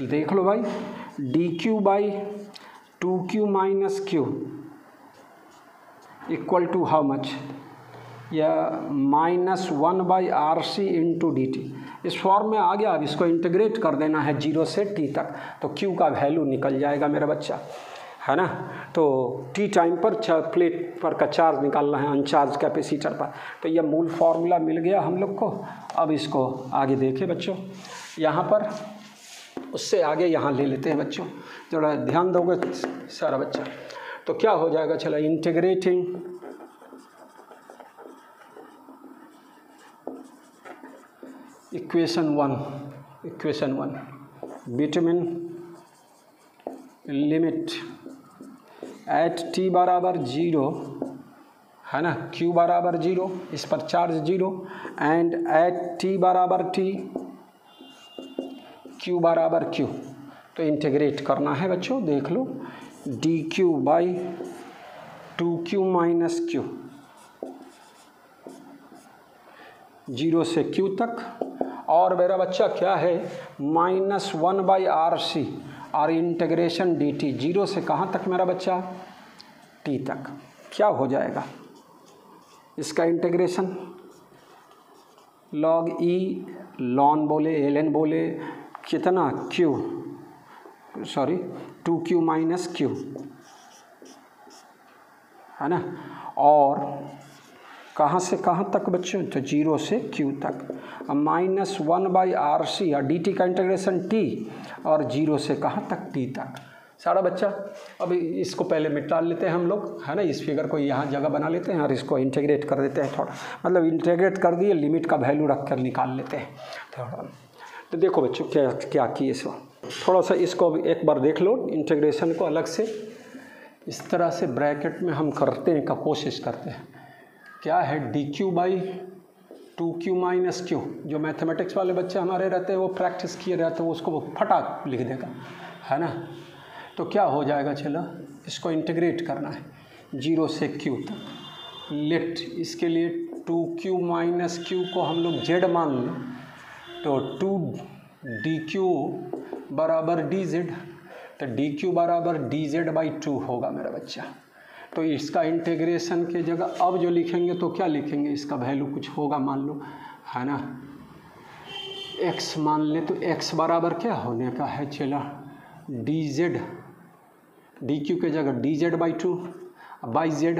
देख लो भाई। D Q by two Q minus Q equal to how much या minus one by R C into D T इस form में आ गया अब इसको इंटीग्रेट कर देना है ज़ीरो से टी तक। तो क्यू का वैल्यू निकल जाएगा मेरा बच्चा। है ना? तो टी टाइम पर प्लेट पर का चार्ज निकालना है अनचार्ज कैपेसिटर पर। तो यह मूल फार्मूला मिल गया हम लोग को। अब इसको आगे देखें बच्चों। यहाँ पर उससे आगे यहाँ ले लेते हैं बच्चों। थोड़ा ध्यान दोगे सारा बच्चा। तो क्या हो जाएगा? चला integrating equation one equation one. Between limit at T बराबर ज़ीरो है ना? क्यू बराबर ज़ीरो इस पर charge zero and at T बराबर टी क्यू बराबर क्यू तो इंटीग्रेट करना है बच्चों, देख लो। D Q by two Q minus Q zero से क्यू तक। और मेरा बच्चा क्या है? Minus one by R C. और इंटीग्रेशन डी टी। ज़ीरो से कहाँ तक मेरा बच्चा? टी तक। क्या हो जाएगा? इसका इंटीग्रेशन। लॉग ई, लॉन बोले, एल एन बोले, कितना Q sorry, two Q minus Q है ना? और कहाँ से कहाँ तक बच्चों? तो ज़ीरो से क्यू तक। अब minus one by R C या डी टी का इंटीग्रेशन टी और ज़ीरो से कहाँ तक टी तक? सारा बच्चा, अब इसको पहले मिटा लेते हैं हम लोग, है ना? इस फिगर को यहाँ जगह बना लेते हैं और इसको इंटीग्रेट कर देते हैं थोड़ा। मतलब इंटीग्रेट कर दिए लिमिट का वैल्यू रख कर निकाल लेते हैं थोड़ा। तो देखो बच्चों, क्या क्या किए इसको? थोड़ा सा इसको एक बार देख लो इंटीग्रेशन को अलग से। इस तरह से ब्रैकेट में हम करते हैं, का कोशिश करते हैं। क्या है D Q by two Q minus Q जो मैथमेटिक्स वाले बच्चे हमारे रहते हैं, वो प्रैक्टिस किए रहते हैं उसको वो फटाक लिख देगा, है ना? तो क्या हो जाएगा चलो? इसको इंटीग्रेट करना है ज़ीरो से क्यू तक। लेट इसके लिए टू क्यू माइनस क्यू को हम लोग जेड मान लें तो टू डी क्यू बराबर डी जेड तो डी क्यू बराबर डी जेड बाई टू होगा मेरा बच्चा। तो इसका इंटीग्रेशन के जगह अब जो लिखेंगे तो क्या लिखेंगे? इसका वैल्यू कुछ होगा मान लो, है ना? एक्स मान ले तो एक्स बराबर क्या होने का है चला? डी जेड डी क्यू के जगह D Z by two by Z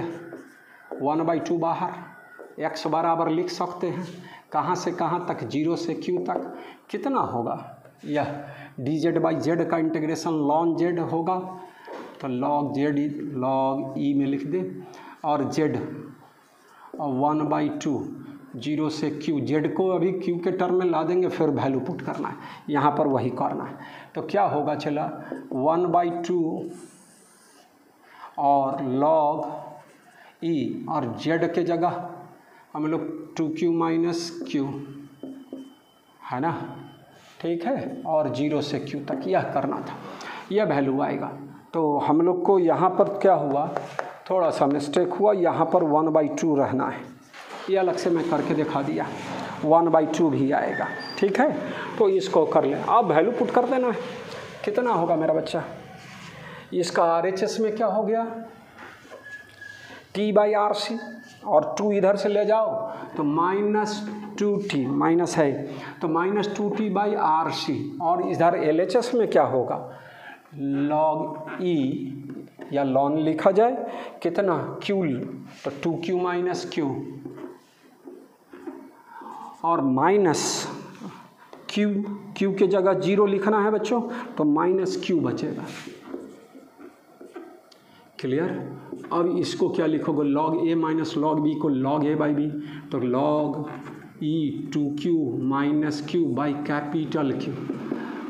one by two बाहर। एक्स बराबर लिख सकते हैं। कहाँ से कहाँ तक? ज़ीरो से क्यू तक। कितना होगा? यह डी जेड बाई जेड का इंटीग्रेशन लॉन जेड होगा। तो लॉग जेड लॉग ई में लिख दे, और Z one by two zero से क्यू जेड को अभी क्यू के टर्म में ला देंगे, फिर वैल्यू पुट करना है। यहाँ पर वही करना है। तो क्या होगा चला वन बाई टू और लॉग ई e और जेड के जगह, हम लोग टू क्यू माइनस क्यू है ना? ठीक है? और ज़ीरो से क्यू तक यह करना था। यह वैल्यू आएगा। तो हम लोग को यहाँ पर क्या हुआ? थोड़ा सा मिस्टेक हुआ। यहाँ पर वन बाई टू रहना है। ये अलग से मैं करके दिखा दिया। वन बाई टू भी आएगा। ठीक है? तो इसको कर लें। अब वैल्यू पुट कर देना है। कितना होगा मेरा बच्चा? इसका आर एच एस में क्या हो गया? टी बाई आर सी और टू इधर से ले जाओ। तो माइनस टू टी माइनस है। तो minus two T by R C और इधर एल एच एस में क्या होगा? लॉग ई e या लॉन लिखा जाए, कितना क्यू तो टू क्यू माइनस क्यू और माइनस क्यू क्यू के जगह ज़ीरो लिखना है बच्चों तो माइनस क्यू बचेगा। क्लियर अब इसको क्या लिखोगे? Log A minus log B को लॉग ए बाई बी तो log E two Q minus Q by capital Q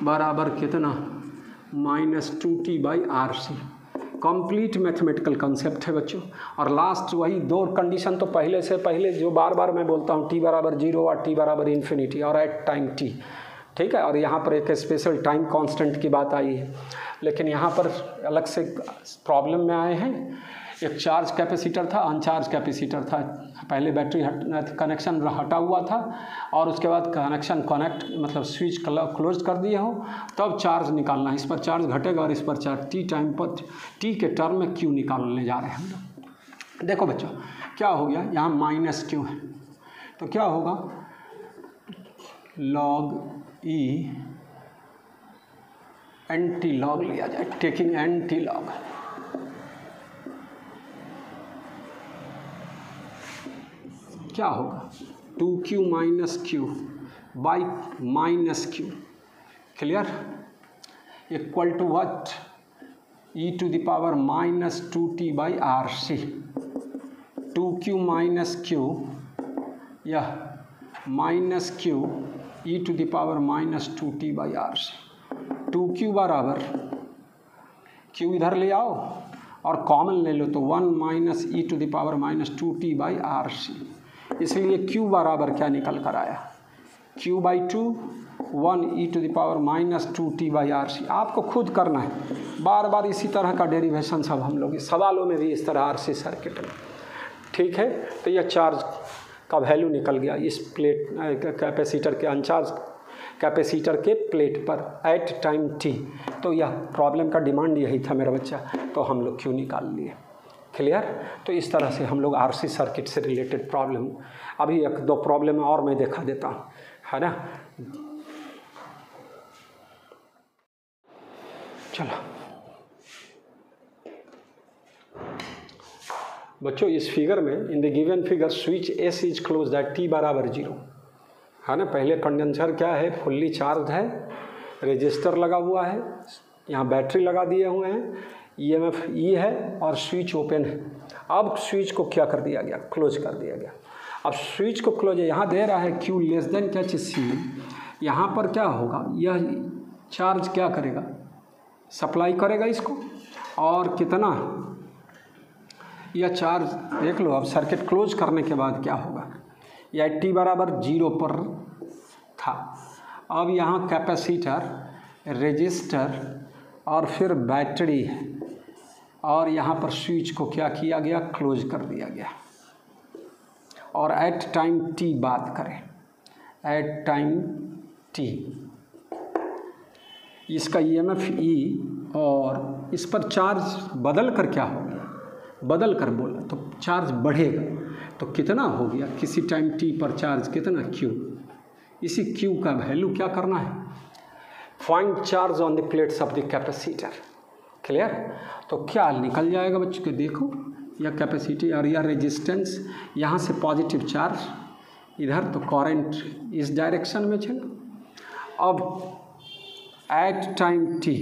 बराबर कितना? Minus two T by R C. Complete mathematical concept है बच्चों। और लास्ट वही दो कंडीशन तो पहले से पहले जो बार बार मैं बोलता हूँ टी बराबर ज़ीरो और टी बराबर इन्फिनिटी और एट टाइम टी ठीक है? और यहाँ पर एक स्पेशल टाइम कांस्टेंट की बात आई है। लेकिन यहाँ पर अलग से प्रॉब्लम में आए हैं। एक चार्ज कैपेसिटर था, अनचार्ज कैपेसिटर था। पहले बैटरी हट, कनेक्शन हटा हुआ था और उसके बाद कनेक्शन कनेक्ट मतलब स्विच क्लोज कर दिए हो, तब चार्ज निकालना। है इस पर चार्ज घटेगा और इस पर चार्ज टी टाइम पर टी के टर्म में क्यू निकालने जा रहे हैं हम लोग। देखो बच्चों, क्या हो गया? यहाँ माइनस क्यू है। तो क्या होगा? लॉग ई एंटी लॉग लिया जाए। टेकिंग एंटी लॉग क्या होगा? Two Q minus Q by minus Q. Clear? Equal to what E to the power minus two T by R C. Two Q minus Q यह minus Q E to the power minus two T by R C. Two Q बराबर, Q इधर ले आओ और common ले लो तो one minus E to the power minus two T by R C. इसलिए q बराबर क्या निकल कर आया? q by two one E to the power minus two T by R C आपको खुद करना है। बार बार इसी तरह का डेरिवेशन सब हम लोग सवालों में भी इस तरह आर सी सर्किट में। ठीक है? तो यह चार्ज का वैल्यू निकल गया इस प्लेट कैपेसिटर के अनचार्ज कैपेसिटर के प्लेट पर एट टाइम टी तो यह प्रॉब्लम का डिमांड यही था मेरा बच्चा। तो हम लोग क्यों निकाल लिए। क्लियर तो इस तरह से हम लोग आरसी सर्किट से रिलेटेड प्रॉब्लम अभी एक दो प्रॉब्लम और मैं देखा देता हूँ। है ना? चलो। बच्चों, इस फिगर में in the given figure switch S is close that T बराबर ज़ीरो है ना? पहले कंडेंसर क्या है? फुल्ली चार्ज है। रजिस्टर लगा हुआ है। यहाँ बैटरी लगा दिए हुए हैं। ई एम एफ़ ई है और स्विच ओपन है। अब स्विच को क्या कर दिया गया? क्लोज कर दिया गया। अब स्विच को क्लोज, यहाँ दे रहा है क्यू लेस देन क्या चीज़ सी यहाँ पर क्या होगा? यह चार्ज क्या करेगा? सप्लाई करेगा इसको। और कितना? यह चार्ज देख लो, अब सर्किट क्लोज करने के बाद क्या होगा? यह टी बराबर ज़ीरो पर था। अब यहाँ कैपेसिटर रजिस्टर और फिर बैटरी है। और यहाँ पर स्विच को क्या किया गया? क्लोज कर दिया गया। और एट टाइम टी बात करें। एट टाइम टी इसका ई एम एफ़ ई और इस पर चार्ज बदल कर क्या हो गया? बदल कर बोला तो चार्ज बढ़ेगा। तो कितना हो गया? किसी टाइम टी पर चार्ज कितना? क्यू इसी क्यू का वैल्यू क्या करना है? Find charge on the plates of the capacitor clear तो क्या निकल जाएगा बच्चों के देखो यह कैपेसिटी और यह रेजिस्टेंस यहाँ से पॉजिटिव चार्ज इधर तो करंट इस डायरेक्शन में चल। अब at time T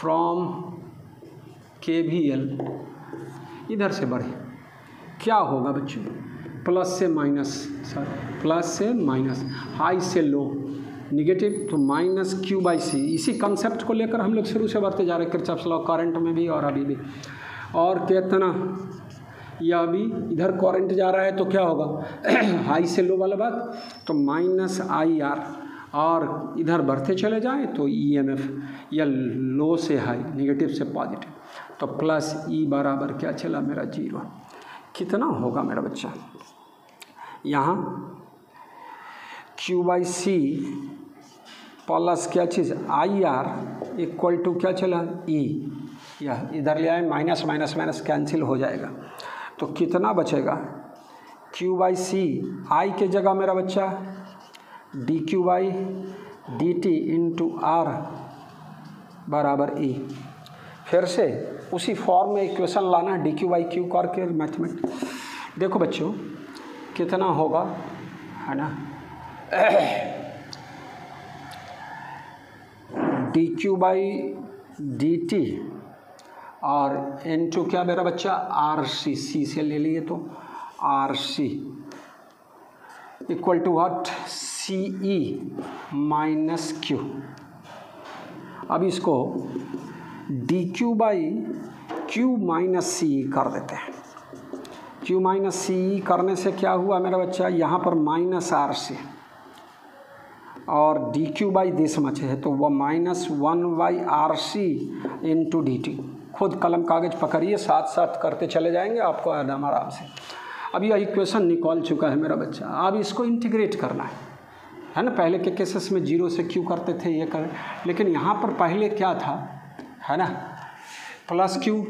from K V L इधर से बढ़े। क्या होगा बच्चों? प्लस से माइनस सर प्लस से माइनस हाई से लो निगेटिव तो माइनस क्यू बाई सी इसी कंसेप्ट को लेकर हम लोग शुरू से बढ़ते जा रहे हैं। किरचॉफ्स लॉ करंट में भी और अभी भी। और कितना यह अभी इधर करंट जा रहा है तो क्या होगा? <clears throat> हाई से लो वाला बात तो माइनस आई आर और इधर बढ़ते चले जाएँ तो ई एम एफ़ या लो से हाई निगेटिव से पॉजिटिव तो प्लस ई e बराबर क्या चला मेरा ज़ीरो? कितना होगा मेरा बच्चा? यहाँ क्यू बाई सी प्लस क्या चीज़? आई आर इक्वल टू क्या चला? E e. यह इधर ले आए माइनस माइनस माइनस कैंसिल हो जाएगा। तो कितना बचेगा? क्यू बाई सी आई के जगह मेरा बच्चा। D Q by D T into R बराबर ई e. फिर से उसी फॉर्म में इक्वेशन लाना डी क्यू बाई क्यू करके मैथमेटिक्स देखो बच्चों, कितना होगा? है ना? D Q by D T और एन टू क्या मेरा बच्चा? आर सी सी से ले लिए तो R C equal to what C E minus Q अब इसको D Q by Q minus C E कर देते हैं। क्यू माइनस सी ई करने से क्या हुआ मेरा बच्चा? यहाँ पर माइनस आर सी और D Q by this much है तो वह minus one by R C into D T खुद कलम कागज़ पकड़िए साथ साथ करते चले जाएँगे, आपको एकदम आराम से अब यह इक्वेशन निकाल चुका है मेरा बच्चा। अब इसको इंटीग्रेट करना है। है ना, पहले के केसेस में ज़ीरो से क्यू करते थे, ये कर लेकिन यहाँ पर पहले क्या था? है ना? Plus Q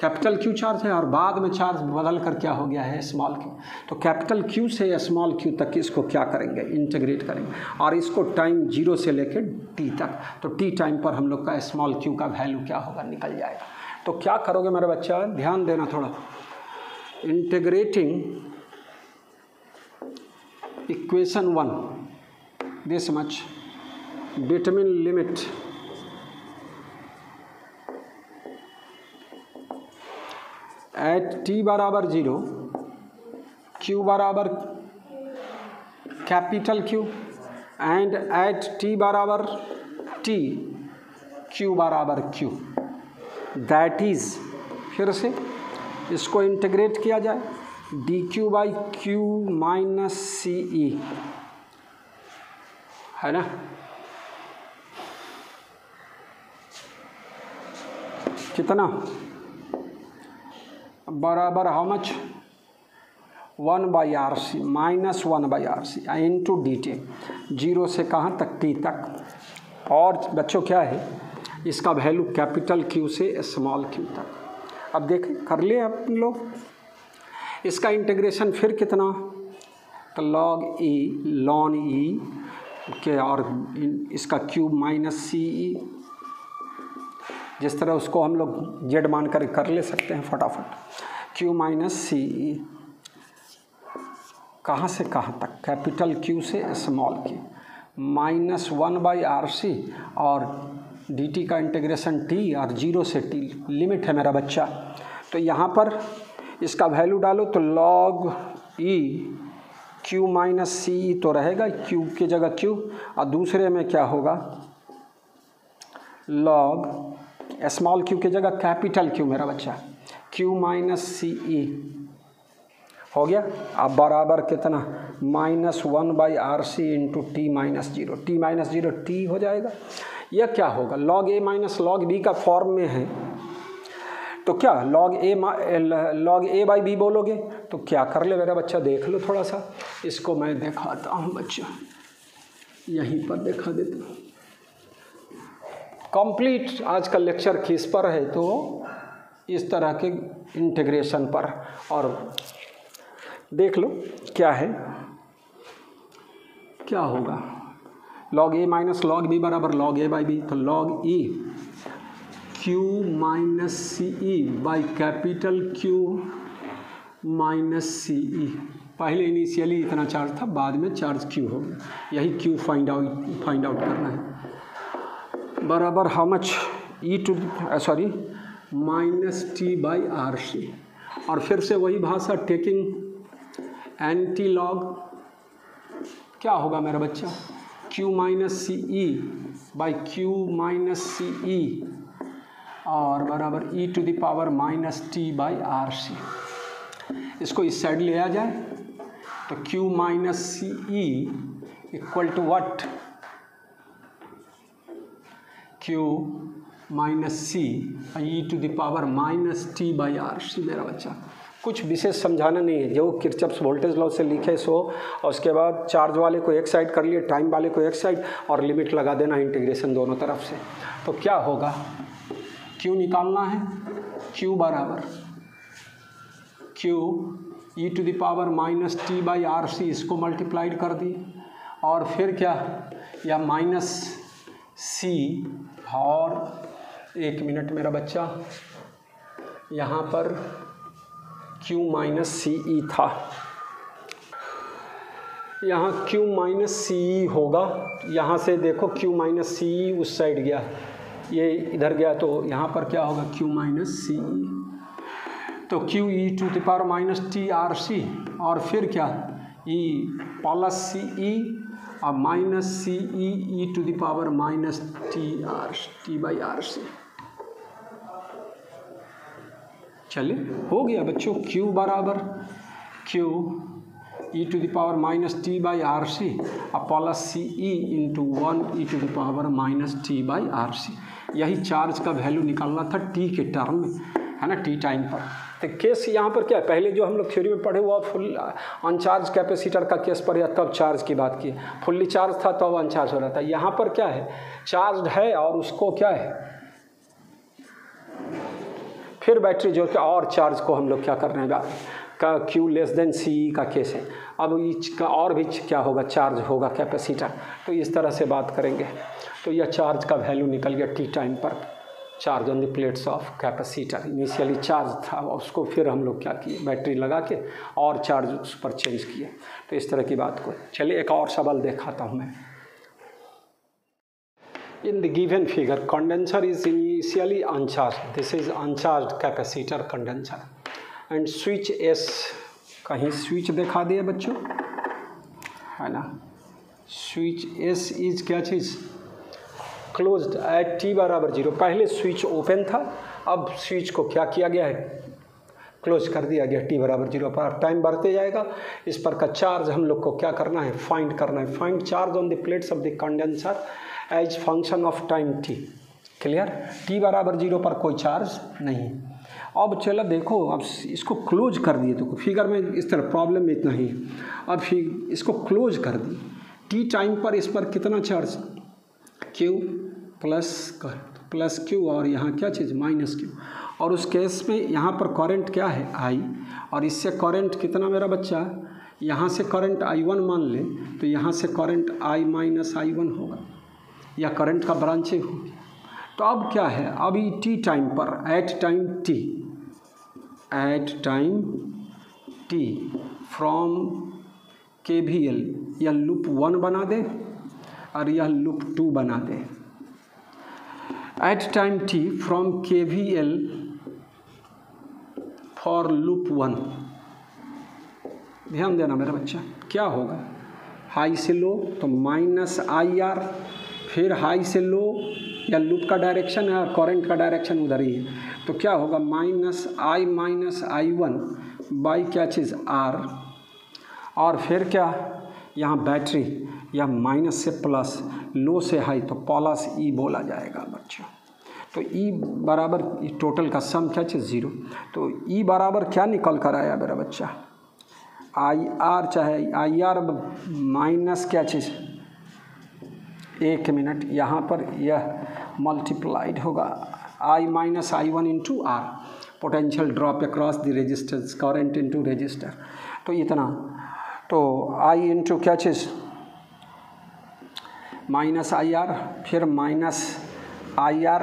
capital Q charge है और बाद में चार्ज बदल कर क्या हो गया है स्मॉल क्यू तो कैपिटल क्यू से स्मॉल क्यू तक इसको क्या करेंगे? इंटीग्रेट करेंगे। और इसको टाइम ज़ीरो से लेकर टी तक। तो टी टाइम पर हम लोग का स्मॉल क्यू का वैल्यू क्या होगा? निकल जाएगा। तो क्या करोगे मेरा बच्चा? ध्यान देना थोड़ा। Integrating equation one this much between limit at T बराबर ज़ीरो क्यू बराबर capital Q and at T बराबर टी क्यू बराबर क्यू दैट इज़ फिर से इसको इंटीग्रेट किया जाए D Q by Q minus C E है ना? कितना? बराबर how much one by R C minus one by R C into D T zero से कहाँ तक? टी तक. और बच्चों क्या है? इसका वैल्यू कैपिटल क्यू से स्मॉल क्यू तक. अब देखें, कर लिए आप लोग. इसका इंटीग्रेशन फिर कितना? तो लॉग ई लॉन ई के और इसका क्यूब माइनस सी ई जिस तरह उसको हम लोग जेड मान कर कर ले सकते हैं फटाफट। क्यू माइनस सी कहाँ से कहाँ तक? कैपिटल क्यू से small Q minus one by R C और डी टी का इंटीग्रेशन टी और ज़ीरो से टी लिमिट है मेरा बच्चा। तो यहाँ पर इसका वैल्यू डालो तो log E Q minus C E तो रहेगा क्यू की जगह क्यू और दूसरे में क्या होगा? लॉग स्मॉल क्यू की जगह कैपिटल क्यू मेरा बच्चा। क्यू माइनस सी ई हो गया? अब बराबर कितना? Minus one by R C into T minus zero T minus zero T हो जाएगा। यह क्या होगा? Log A minus log B का फॉर्म में है। तो क्या? Log A log A by B बोलोगे? तो क्या कर ले मेरा बच्चा? देख लो थोड़ा सा। इसको मैं दिखाता हूँ बच्चा। यहीं पर दिखा देता हूँ। कंप्लीट आज का लेक्चर किस पर है तो इस तरह के इंटीग्रेशन पर। और देख लो क्या है। क्या होगा। Log A minus log B बराबर लॉग ए बाई बी तो log E Q minus C E by capital Q minus C E पहले इनिशियली इतना चार्ज था, बाद में चार्ज क्यू हो गया यही Q find out find out करना है। बराबर how much E to sorry minus T by R C और फिर से वही भाषा टेकिंग एंटी लॉग क्या होगा मेरा बच्चा? Q minus C E by Q minus C E और बराबर e to the power minus T by R C इसको इस साइड ले आ जाए तो q minus C E equal to what Q minus C E to the power minus T by R C मेरा बच्चा। कुछ विशेष समझाना नहीं है। जो किरचप्स वोल्टेज लॉ से लिखे सो, और उसके बाद चार्ज वाले को एक साइड कर लिए टाइम वाले को एक साइड और लिमिट लगा देना इंटीग्रेशन दोनों तरफ़ से। तो क्या होगा? क्यू निकालना है। क्यू बराबर। Q E to the power minus T by R C इसको मल्टीप्लाइड कर दिए और फिर क्या? या माइनस सी और एक मिनट मेरा बच्चा, यहाँ पर Q माइनस सी ई था। यहाँ Q माइनस सी ई होगा। यहाँ से देखो Q माइनस सी ई उस साइड गया। ये इधर गया तो यहाँ पर क्या होगा Q माइनस सी ई तो Q e to the power minus T R C और फिर क्या? ई प्लस सी ई और minus C E e to the power minus T R T by R C चले हो गया बच्चों, Q बराबर, Q e to the power minus T by R C और plus C E into one e to the power minus T by R C यही charge का value निकालना था टी के टर्म में, है ना टी टाइम पर। तो केस यहाँ पर क्या है? पहले जो हम लोग थ्योरी में पढ़े हुआ फुल अनचार्ज कैपेसिटर का केस पर या तब चार्ज की बात की। फुल्ली चार्ज था, तब अनचार्ज हो रहा था। यहाँ पर क्या है? चार्ज है और उसको क्या है? फिर बैटरी जोड़ के और चार्ज को हम लोग क्या कर रहे हैं? का क्यू लेस देन सी का केस है। अब इसका और भी क्या होगा? चार्ज होगा कैपेसिटर तो इस तरह से बात करेंगे। तो यह चार्ज का वैल्यू निकल गया टी टाइम पर। Charge on the plates of capacitor initially charge था, उसको फिर हम लोग क्या किए? बैटरी लगा के और चार्ज उस पर चेंज किए। तो इस तरह की बात को। चलिए एक और सवाल देखाता हूँ मैं। In the given figure, condenser is initially uncharged. This is uncharged capacitor condenser. And switch s, कहीं स्विच दिखा दिए बच्चों? है ना? स्विच एस इज़ क्या चीज़? क्लोज एट टी बराबर ज़ीरो पहले स्विच ओपन था, अब स्विच को क्या किया गया है? क्लोज कर दिया गया टी बराबर ज़ीरो पर। टाइम बढ़ते जाएगा। इस पर का चार्ज हम लोग को क्या करना है? फाइंड करना है। Find charge on the plates of the condenser as function of time T clear T बराबर ज़ीरो पर कोई चार्ज नहीं। अब चलो देखो, अब इसको क्लोज कर दिए तो फिगर में इस तरह प्रॉब्लम इतना ही। अब फिर इसको क्लोज कर दी। टी टाइम पर इस पर कितना चार्ज क्यू प्लस कर प्लस क्यू और यहाँ क्या चीज़? माइनस क्यू और उस केस में यहाँ पर करंट क्या है? आई और इससे करंट कितना मेरा बच्चा? यहाँ से करंट आई वन मान ले तो यहाँ से current I minus I one होगा। या करंट का ब्रांचिंग हो गया। तो अब क्या है? अभी टी टाइम पर at time T at time T from K या लूप वन बना दे। और यह लूप टू बना दे at time T from K V L for loop one ध्यान देना मेरा बच्चा, क्या होगा? हाई से लो तो माइनस आई आर फिर हाई से लो या लूप का डायरेक्शन है और करंट का डायरेक्शन उधर ही है। तो क्या होगा? Minus I minus I one by क्या चीज़? आर और फिर क्या? यहाँ बैटरी या माइनस से प्लस, लो से हाई तो प्लस ई बोला जाएगा बच्चों। तो ई बराबर, टोटल का सम क्या चीज़ ज़ीरो। तो ई बराबर क्या निकल कर आया मेरा बच्चा? आई आर चाहे, आई आर माइनस क्या चीज़? एक मिनट, यहाँ पर यह मल्टीप्लाइड होगा। I minus I one into R. Potential drop across the resistance current into resistor तो इतना। तो आई इंटू क्या चीज़? माइनस आई आर, फिर माइनस आई आर,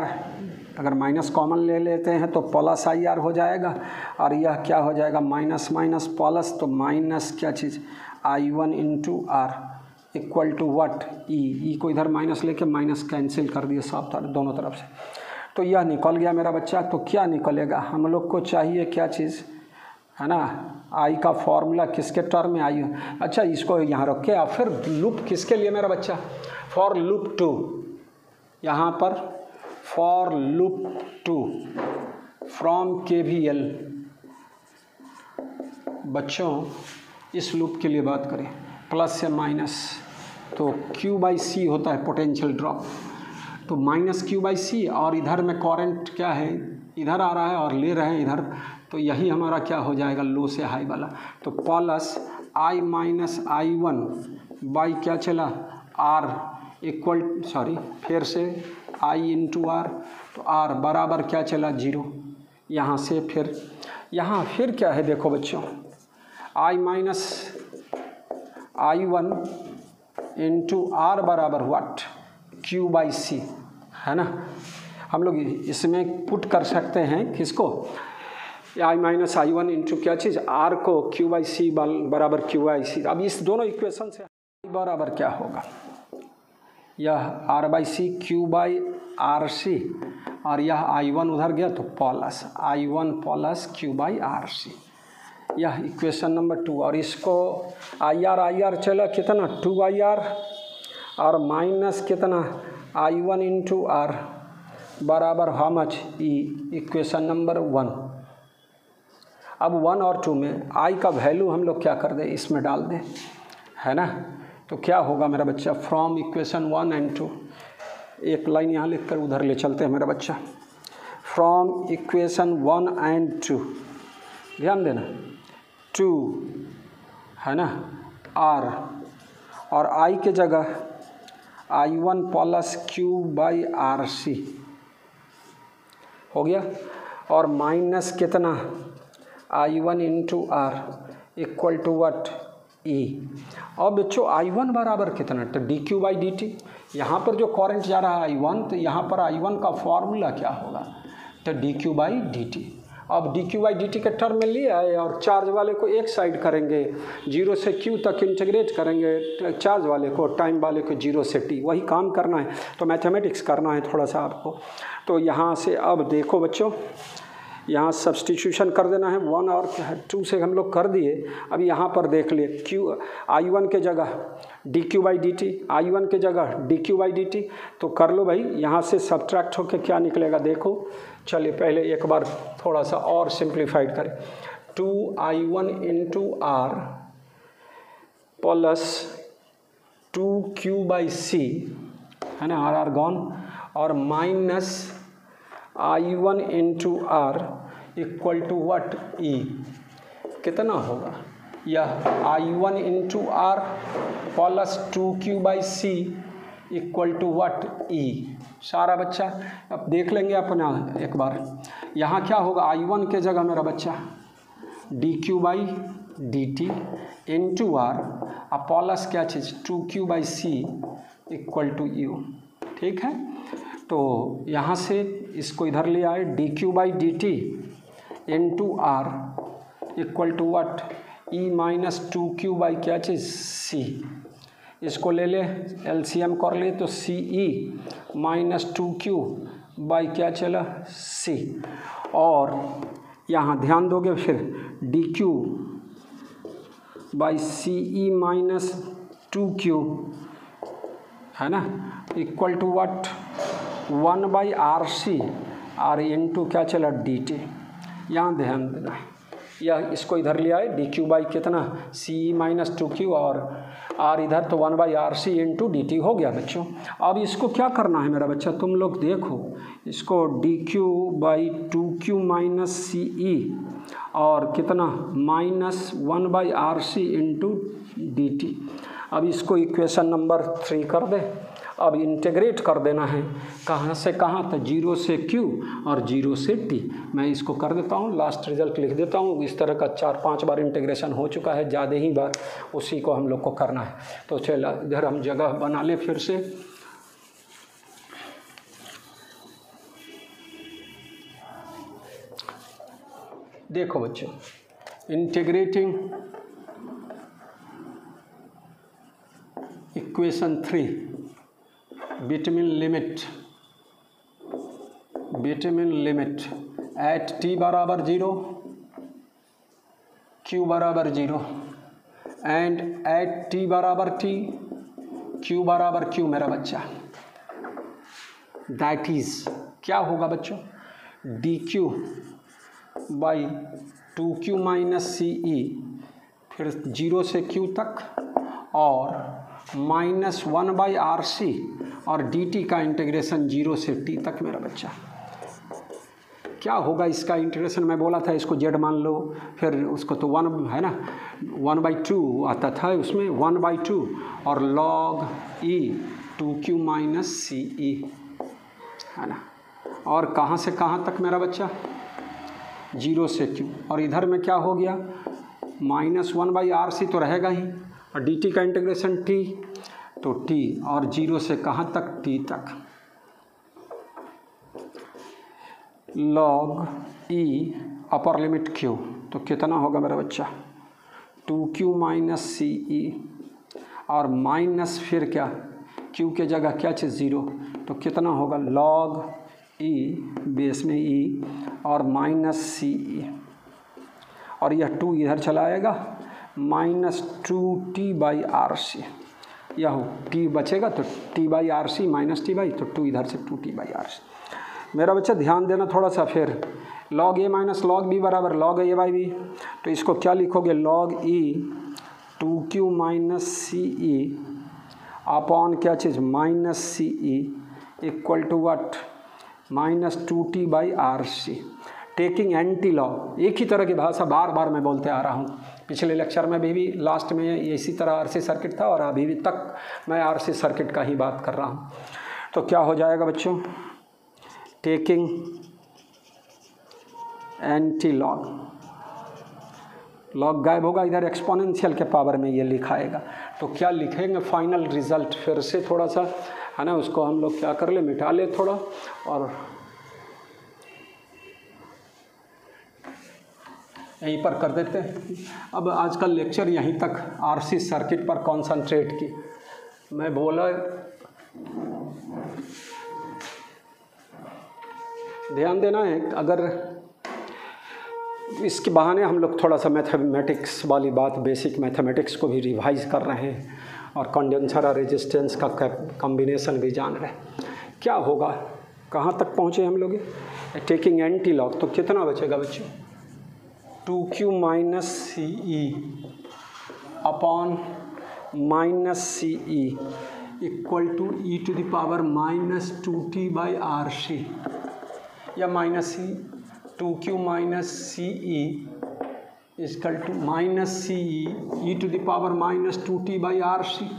अगर माइनस कॉमन ले लेते हैं तो प्लस आई आर हो जाएगा, और यह क्या हो जाएगा, माइनस माइनस प्लस तो माइनस क्या चीज़, I one into R, equal to what E E को इधर माइनस लेके माइनस कैंसिल कर दिए तरफ़ दोनों तरफ़ से। तो यह निकल गया मेरा बच्चा तो क्या निकलेगा, हम लोग को चाहिए क्या चीज़, है ना, आई का फॉर्मूला किसके टर्म में आई अच्छा इसको यहाँ रखे और फिर लूप किसके लिए मेरा बच्चा फॉर लूप टू यहाँ पर for loop two from K V L बच्चों, इस लूप के लिए बात करें। प्लस से माइनस तो Q बाई सी होता है पोटेंशियल ड्रॉप तो माइनस क्यू बाई सी और इधर में कॉरेंट क्या है? इधर आ रहा है और ले रहे हैं इधर। तो यही हमारा क्या हो जाएगा? लो से हाई वाला। तो plus I minus I one by क्या चला? आर इक्वल सॉरी फिर से आई इंटू आर तो आर बराबर क्या चला? ज़ीरो यहाँ से फिर, यहाँ फिर क्या है? देखो बच्चों I minus I one into R बराबर वाट क्यू बाई सी है ना? हम लोग इसमें पुट कर सकते हैं किसको? I minus I one into क्या चीज़? आर को क्यू बाई सी बराबर क्यू बाई सी अब इस दोनों इक्वेशन से बराबर क्या होगा? यह R by C Q by R C और यह आई वन उधर गया तो plus I one plus Q by R C यह इक्वेशन नंबर टू और इसको आई आर आई आर चला कितना? टू आई आर और माइनस कितना? आई वन इंटू आर बराबर how much E equation number one अब वन और टू में आई का वैल्यू हम लोग क्या कर दें? इसमें डाल दें, है ना? तो क्या होगा मेरा बच्चा? From equation one and two एक लाइन यहाँ लिख कर उधर ले चलते हैं मेरा बच्चा। From equation one and two ध्यान देना। टू है ना? आर और आई के जगह I one plus Q by R C हो गया? और माइनस कितना? I one into R equal to what E अब बच्चों आई वन बराबर कितना? तो D Q by D T यहाँ पर जो करंट जा रहा है आई वन तो यहाँ पर आई वन का फॉर्मूला क्या होगा? तो D Q by D T अब D Q by D T के टर्म में लिए आए और चार्ज वाले को एक साइड करेंगे। ज़ीरो से क्यू तक इंटीग्रेट करेंगे। चार्ज वाले को टाइम वाले को ज़ीरो से टी वही काम करना है। तो मैथमेटिक्स करना है थोड़ा सा आपको। तो यहाँ से, अब देखो बच्चों यहाँ सब्सटीट्यूशन कर देना है। वन और टू से हम लोग कर दिए। अब यहाँ पर देख लिए। क्यू आई वन के जगह D Q by D T I one के जगह D Q by D T तो कर लो भाई, यहाँ से सब्ट्रैक्ट होकर क्या निकलेगा? देखो। चलिए, पहले एक बार थोड़ा सा और सिंप्लीफाइड करें। Two I one into R plus two Q by C है ना? आर आर गॉन और minus I one into R equal to what E कितना होगा? यह I one into R plus two Q by C equal to what E सारा बच्चा, अब देख लेंगे अपना एक बार। यहाँ क्या होगा? आई वन के जगह मेरा बच्चा D Q by D T into R और प्लस क्या चीज़? Two Q by C equal to U ठीक है? तो यहाँ से इसको इधर ले आए D Q by D T into R equal to what E minus two Q by क्या चीज़? सी इसको ले ले एलसीएम कर ले तो C E minus two Q by क्या चला? सी और यहाँ ध्यान दोगे फिर D Q by C E minus two Q है ना? Equal to what one by R C, R into, क्या चला? D T. यहाँ ध्यान देना यह इसको इधर ले आए डी क्यू बाई कितना? सी माइनस टू क्यू और आर इधर तो one by R C into D T हो गया बच्चों। अब इसको क्या करना है मेरा बच्चा? तुम लोग देखो, इसको D Q by two Q minus C E और कितना? Minus one by R C into D T. अब इसको इक्वेशन नंबर थ्री कर दे। अब इंटेग्रेट कर देना है। कहाँ से कहाँ तक? ज़ीरो से क्यू और ज़ीरो से टी मैं इसको कर देता हूँ लास्ट रिज़ल्ट लिख देता हूँ। इस तरह का चार पाँच बार इंटेग्रेशन हो चुका है, ज़्यादा ही बार उसी को हम लोग को करना है। तो चल, इधर हम जगह बना लें फिर से। देखो बच्चों integrating equation three within limit within limit at T बराबर ज़ीरो क्यू बराबर ज़ीरो एंड एट टी बराबर टी क्यू बराबर क्यू मेरा बच्चा। दैट इज़ क्या होगा बच्चों? D Q by two Q minus C E फिर ज़ीरो से क्यू तक, और minus one by R C और डी टी का इंटीग्रेशन ज़ीरो से टी तक मेरा बच्चा। क्या होगा इसका इंटीग्रेशन? मैं बोला था इसको जेड मान लो, फिर उसको तो वन, है ना? वन बाई टू आता था उसमें, वन बाई टू और log e two Q minus C E है ना? और कहाँ से कहाँ तक मेरा बच्चा? ज़ीरो से क्यू। और इधर में क्या हो गया? Minus one by R C तो रहेगा ही। और टी का इंटीग्रेशन टी तो टी और ज़ीरो से कहाँ तक? टी तक। Log e upper limit Q तो कितना होगा मेरा बच्चा? Two Q minus C E और माइनस फिर क्या? क्यू के जगह क्या चीज़ ज़ीरो तो कितना होगा? लॉग ई बेस में ई और माइनस सी ई और यह टू इधर चला आएगा। Minus two T by R C. यह हो टी बचेगा तो T by R C minus T by तो टू इधर से two T by R C. मेरा बच्चा, ध्यान देना थोड़ा सा फिर। Log A minus log B बराबर लॉग ए बाई बी तो इसको क्या लिखोगे? Log e two Q minus C E upon क्या चीज़? Minus C E equal to what minus two T by R C taking anti log एक ही तरह की भाषा बार बार मैं बोलते आ रहा हूँ। पिछले लेक्चर में भी, भी लास्ट में इसी तरह आरसी सर्किट था और अभी भी तक मैं आरसी सर्किट का ही बात कर रहा हूँ। तो क्या हो जाएगा बच्चों? टेकिंग एंटी लॉग लॉग गायब होगा इधर एक्सपोनेंशियल के पावर में ये लिखाएगा। तो क्या लिखेंगे फाइनल रिज़ल्ट फिर से थोड़ा सा है ना उसको हम लोग क्या कर ले मिटा ले थोड़ा और यहीं पर कर देते हैं। अब आज का लेक्चर यहीं तक आरसी सर्किट पर कॉन्सनट्रेट की। मैं बोला, ध्यान देना है, अगर इसके बहाने हम लोग थोड़ा सा मैथमेटिक्स वाली बात बेसिक मैथमेटिक्स को भी रिवाइज कर रहे हैं और कंडेंसर और रेजिस्टेंस का कॉम्बिनेशन भी जान रहे हैं। क्या होगा? कहाँ तक पहुँचे हम लोग? टेकिंग एंटी लॉग तो कितना बचेगा बच्चों? Two Q minus C E upon minus C E equal to E to the power minus two T by R C. या minus C, two Q minus C E equal to minus C E to the power minus two T by R C.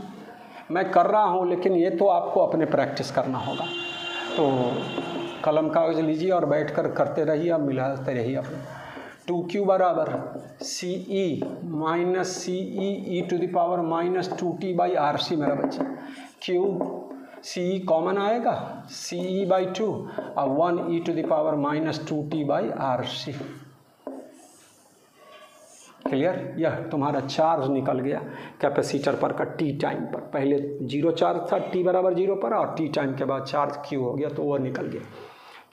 मैं कर रहा हूँ, लेकिन ये तो आपको अपने प्रैक्टिस करना होगा। तो कलम कागज़ लीजिए और बैठ कर करते रहिए अब मिलाते रहिए अपने। टू क्यू बराबर C E minus C E e to the power minus two T by R C मेरा बच्चा। क्यू सी ई कॉमन आएगा। सी ई बाई टू और one e to the power minus two T by R C clear यह तुम्हारा charge निकल गया capacitor पर का टी टाइम पर। पहले ज़ीरो चार्ज था टी बराबर ज़ीरो पर, और टी टाइम के बाद चार्ज क्यू हो गया तो वह निकल गया।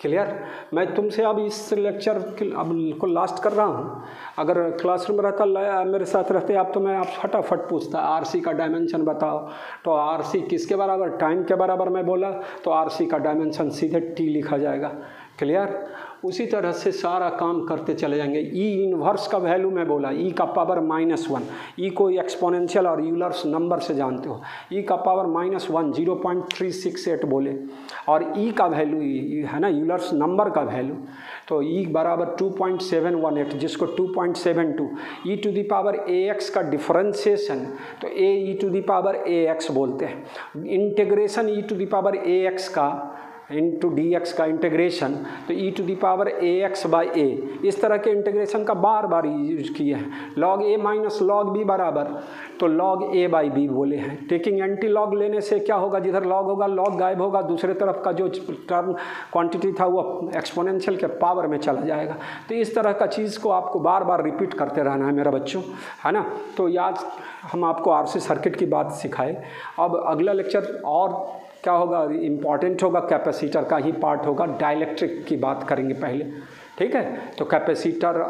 क्लियर मैं तुमसे अब इस लेक्चर अब को लास्ट कर रहा हूँ। अगर क्लासरूम रहता मेरे साथ रहते आप तो मैं आप फटाफट पूछता। आरसी का डायमेंशन बताओ। तो आरसी किसके बराबर? टाइम के बराबर मैं बोला तो आरसी का डायमेंशन सीधे टी लिखा जाएगा। क्लियर उसी तरह से सारा काम करते चले जाएँगे। ई e इनवर्स का वैल्यू मैं बोला ई e का पावर माइनस वन ई को एक्सपोनेंशियल और यूलर्स नंबर से जानते हो। ई e का power minus one zero point three six eight बोले। और ई का वैल्यू है ना यूलर्स नंबर का वैल्यू तो ई बराबर two point seven one eight जिसको two point seven two e to the power A X का डिफ्रेंसिएशन तो A e to the power A X बोलते हैं। Integration e to the power A X का into D x का integration तो e to the power A X by A इस तरह के इंटीग्रेशन का बार बार यूज़ किए हैं। Log A minus log B बराबर तो लॉग ए बाई बी बोले हैं। टेकिंग एंटी लॉग लेने से क्या होगा? जिधर लॉग होगा लॉग गायब होगा, दूसरे तरफ़ का जो टर्म क्वांटिटी था, वो एक्सपोनेंशियल के पावर में चला जाएगा। तो इस तरह का चीज़ को आपको बार बार रिपीट करते रहना है मेरा बच्चों, है ना? तो याद, हम आपको आरसी सर्किट की बात सिखाए। अब अगला लेक्चर और क्या होगा? इंपॉर्टेंट होगा कैपेसिटर का ही पार्ट होगा। डायलैक्ट्रिक की बात करेंगे पहले, ठीक है? तो कैपेसिटर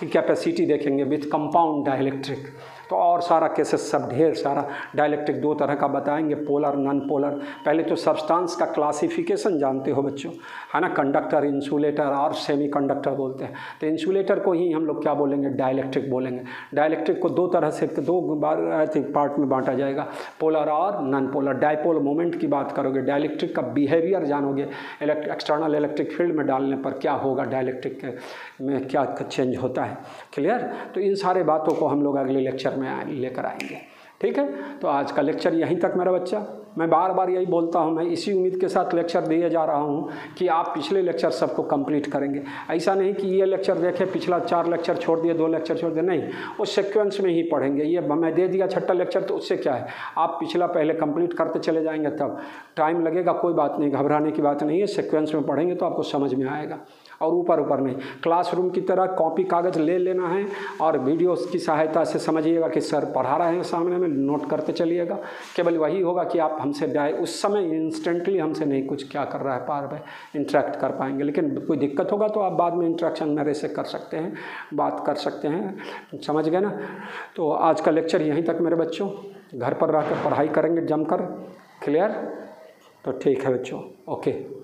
की कैपेसिटी देखेंगे विथ कंपाउंड डायलैक्ट्रिक तो और सारा केसेस सब ढेर सारा डायलेक्ट्रिक दो तरह का बताएँगे पोलर नॉन पोलर पहले तो सब्सटेंस का क्लासिफिकेशन जानते हो बच्चों, है ना? कंडक्टर इंसुलेटर और सेमी कंडक्टर बोलते हैं। तो इंसुलेटर को ही हम लोग क्या बोलेंगे? डायलेक्ट्रिक बोलेंगे। डायलेक्ट्रिक को दो तरह से, दो बार पार्ट में बांटा जाएगा पोलर और नॉन पोलर डायपोल मोमेंट की बात करोगे डायलेक्ट्रिक का बिहेवियर जानोगे एक्सटर्नल इलेक्ट्रिक फ़ील्ड में डालने पर क्या होगा डायलेक्ट्रिक में क्या चेंज होता है? क्लियर? तो इन सारे बातों को हम लोग अगले लेक्चर में लेकर आएँगे। ठीक है? तो आज का लेक्चर यहीं तक मेरा बच्चा। मैं बार बार यही बोलता हूँ, मैं इसी उम्मीद के साथ लेक्चर दिए जा रहा हूँ कि आप पिछले लेक्चर सबको कंप्लीट करेंगे। ऐसा नहीं कि ये लेक्चर देखें, पिछला चार लेक्चर छोड़ दिए, दो लेक्चर छोड़ दिए। नहीं, उस सिक्वेंस में ही पढ़ेंगे। ये मैं दे दिया छठा लेक्चर तो उससे क्या है? आप पिछला पहले कंप्लीट करते चले जाएँगे तब। टाइम लगेगा, कोई बात नहीं, घबराने की बात नहीं है। सिक्वेंस में पढ़ेंगे तो आपको समझ में आएगा। और ऊपर ऊपर नहीं क्लासरूम की तरह कॉपी कागज़ ले लेना है और वीडियोस की सहायता से समझिएगा कि सर पढ़ा रहे हैं सामने में, नोट करते चलिएगा। केवल वही होगा कि आप हमसे उस समय इंस्टेंटली हमसे नहीं, कुछ क्या कर रहा है पार में इंटरेक्ट कर पाएँगे। लेकिन कोई दिक्कत होगा तो आप बाद में इंट्रैक्शन मेरे से कर सकते हैं, बात कर सकते हैं। समझ गए ना? तो आज का लेक्चर यहीं तक मेरे बच्चों। घर पर रहकर पढ़ाई करेंगे जमकर। क्लियर? तो ठीक है बच्चों। ओके।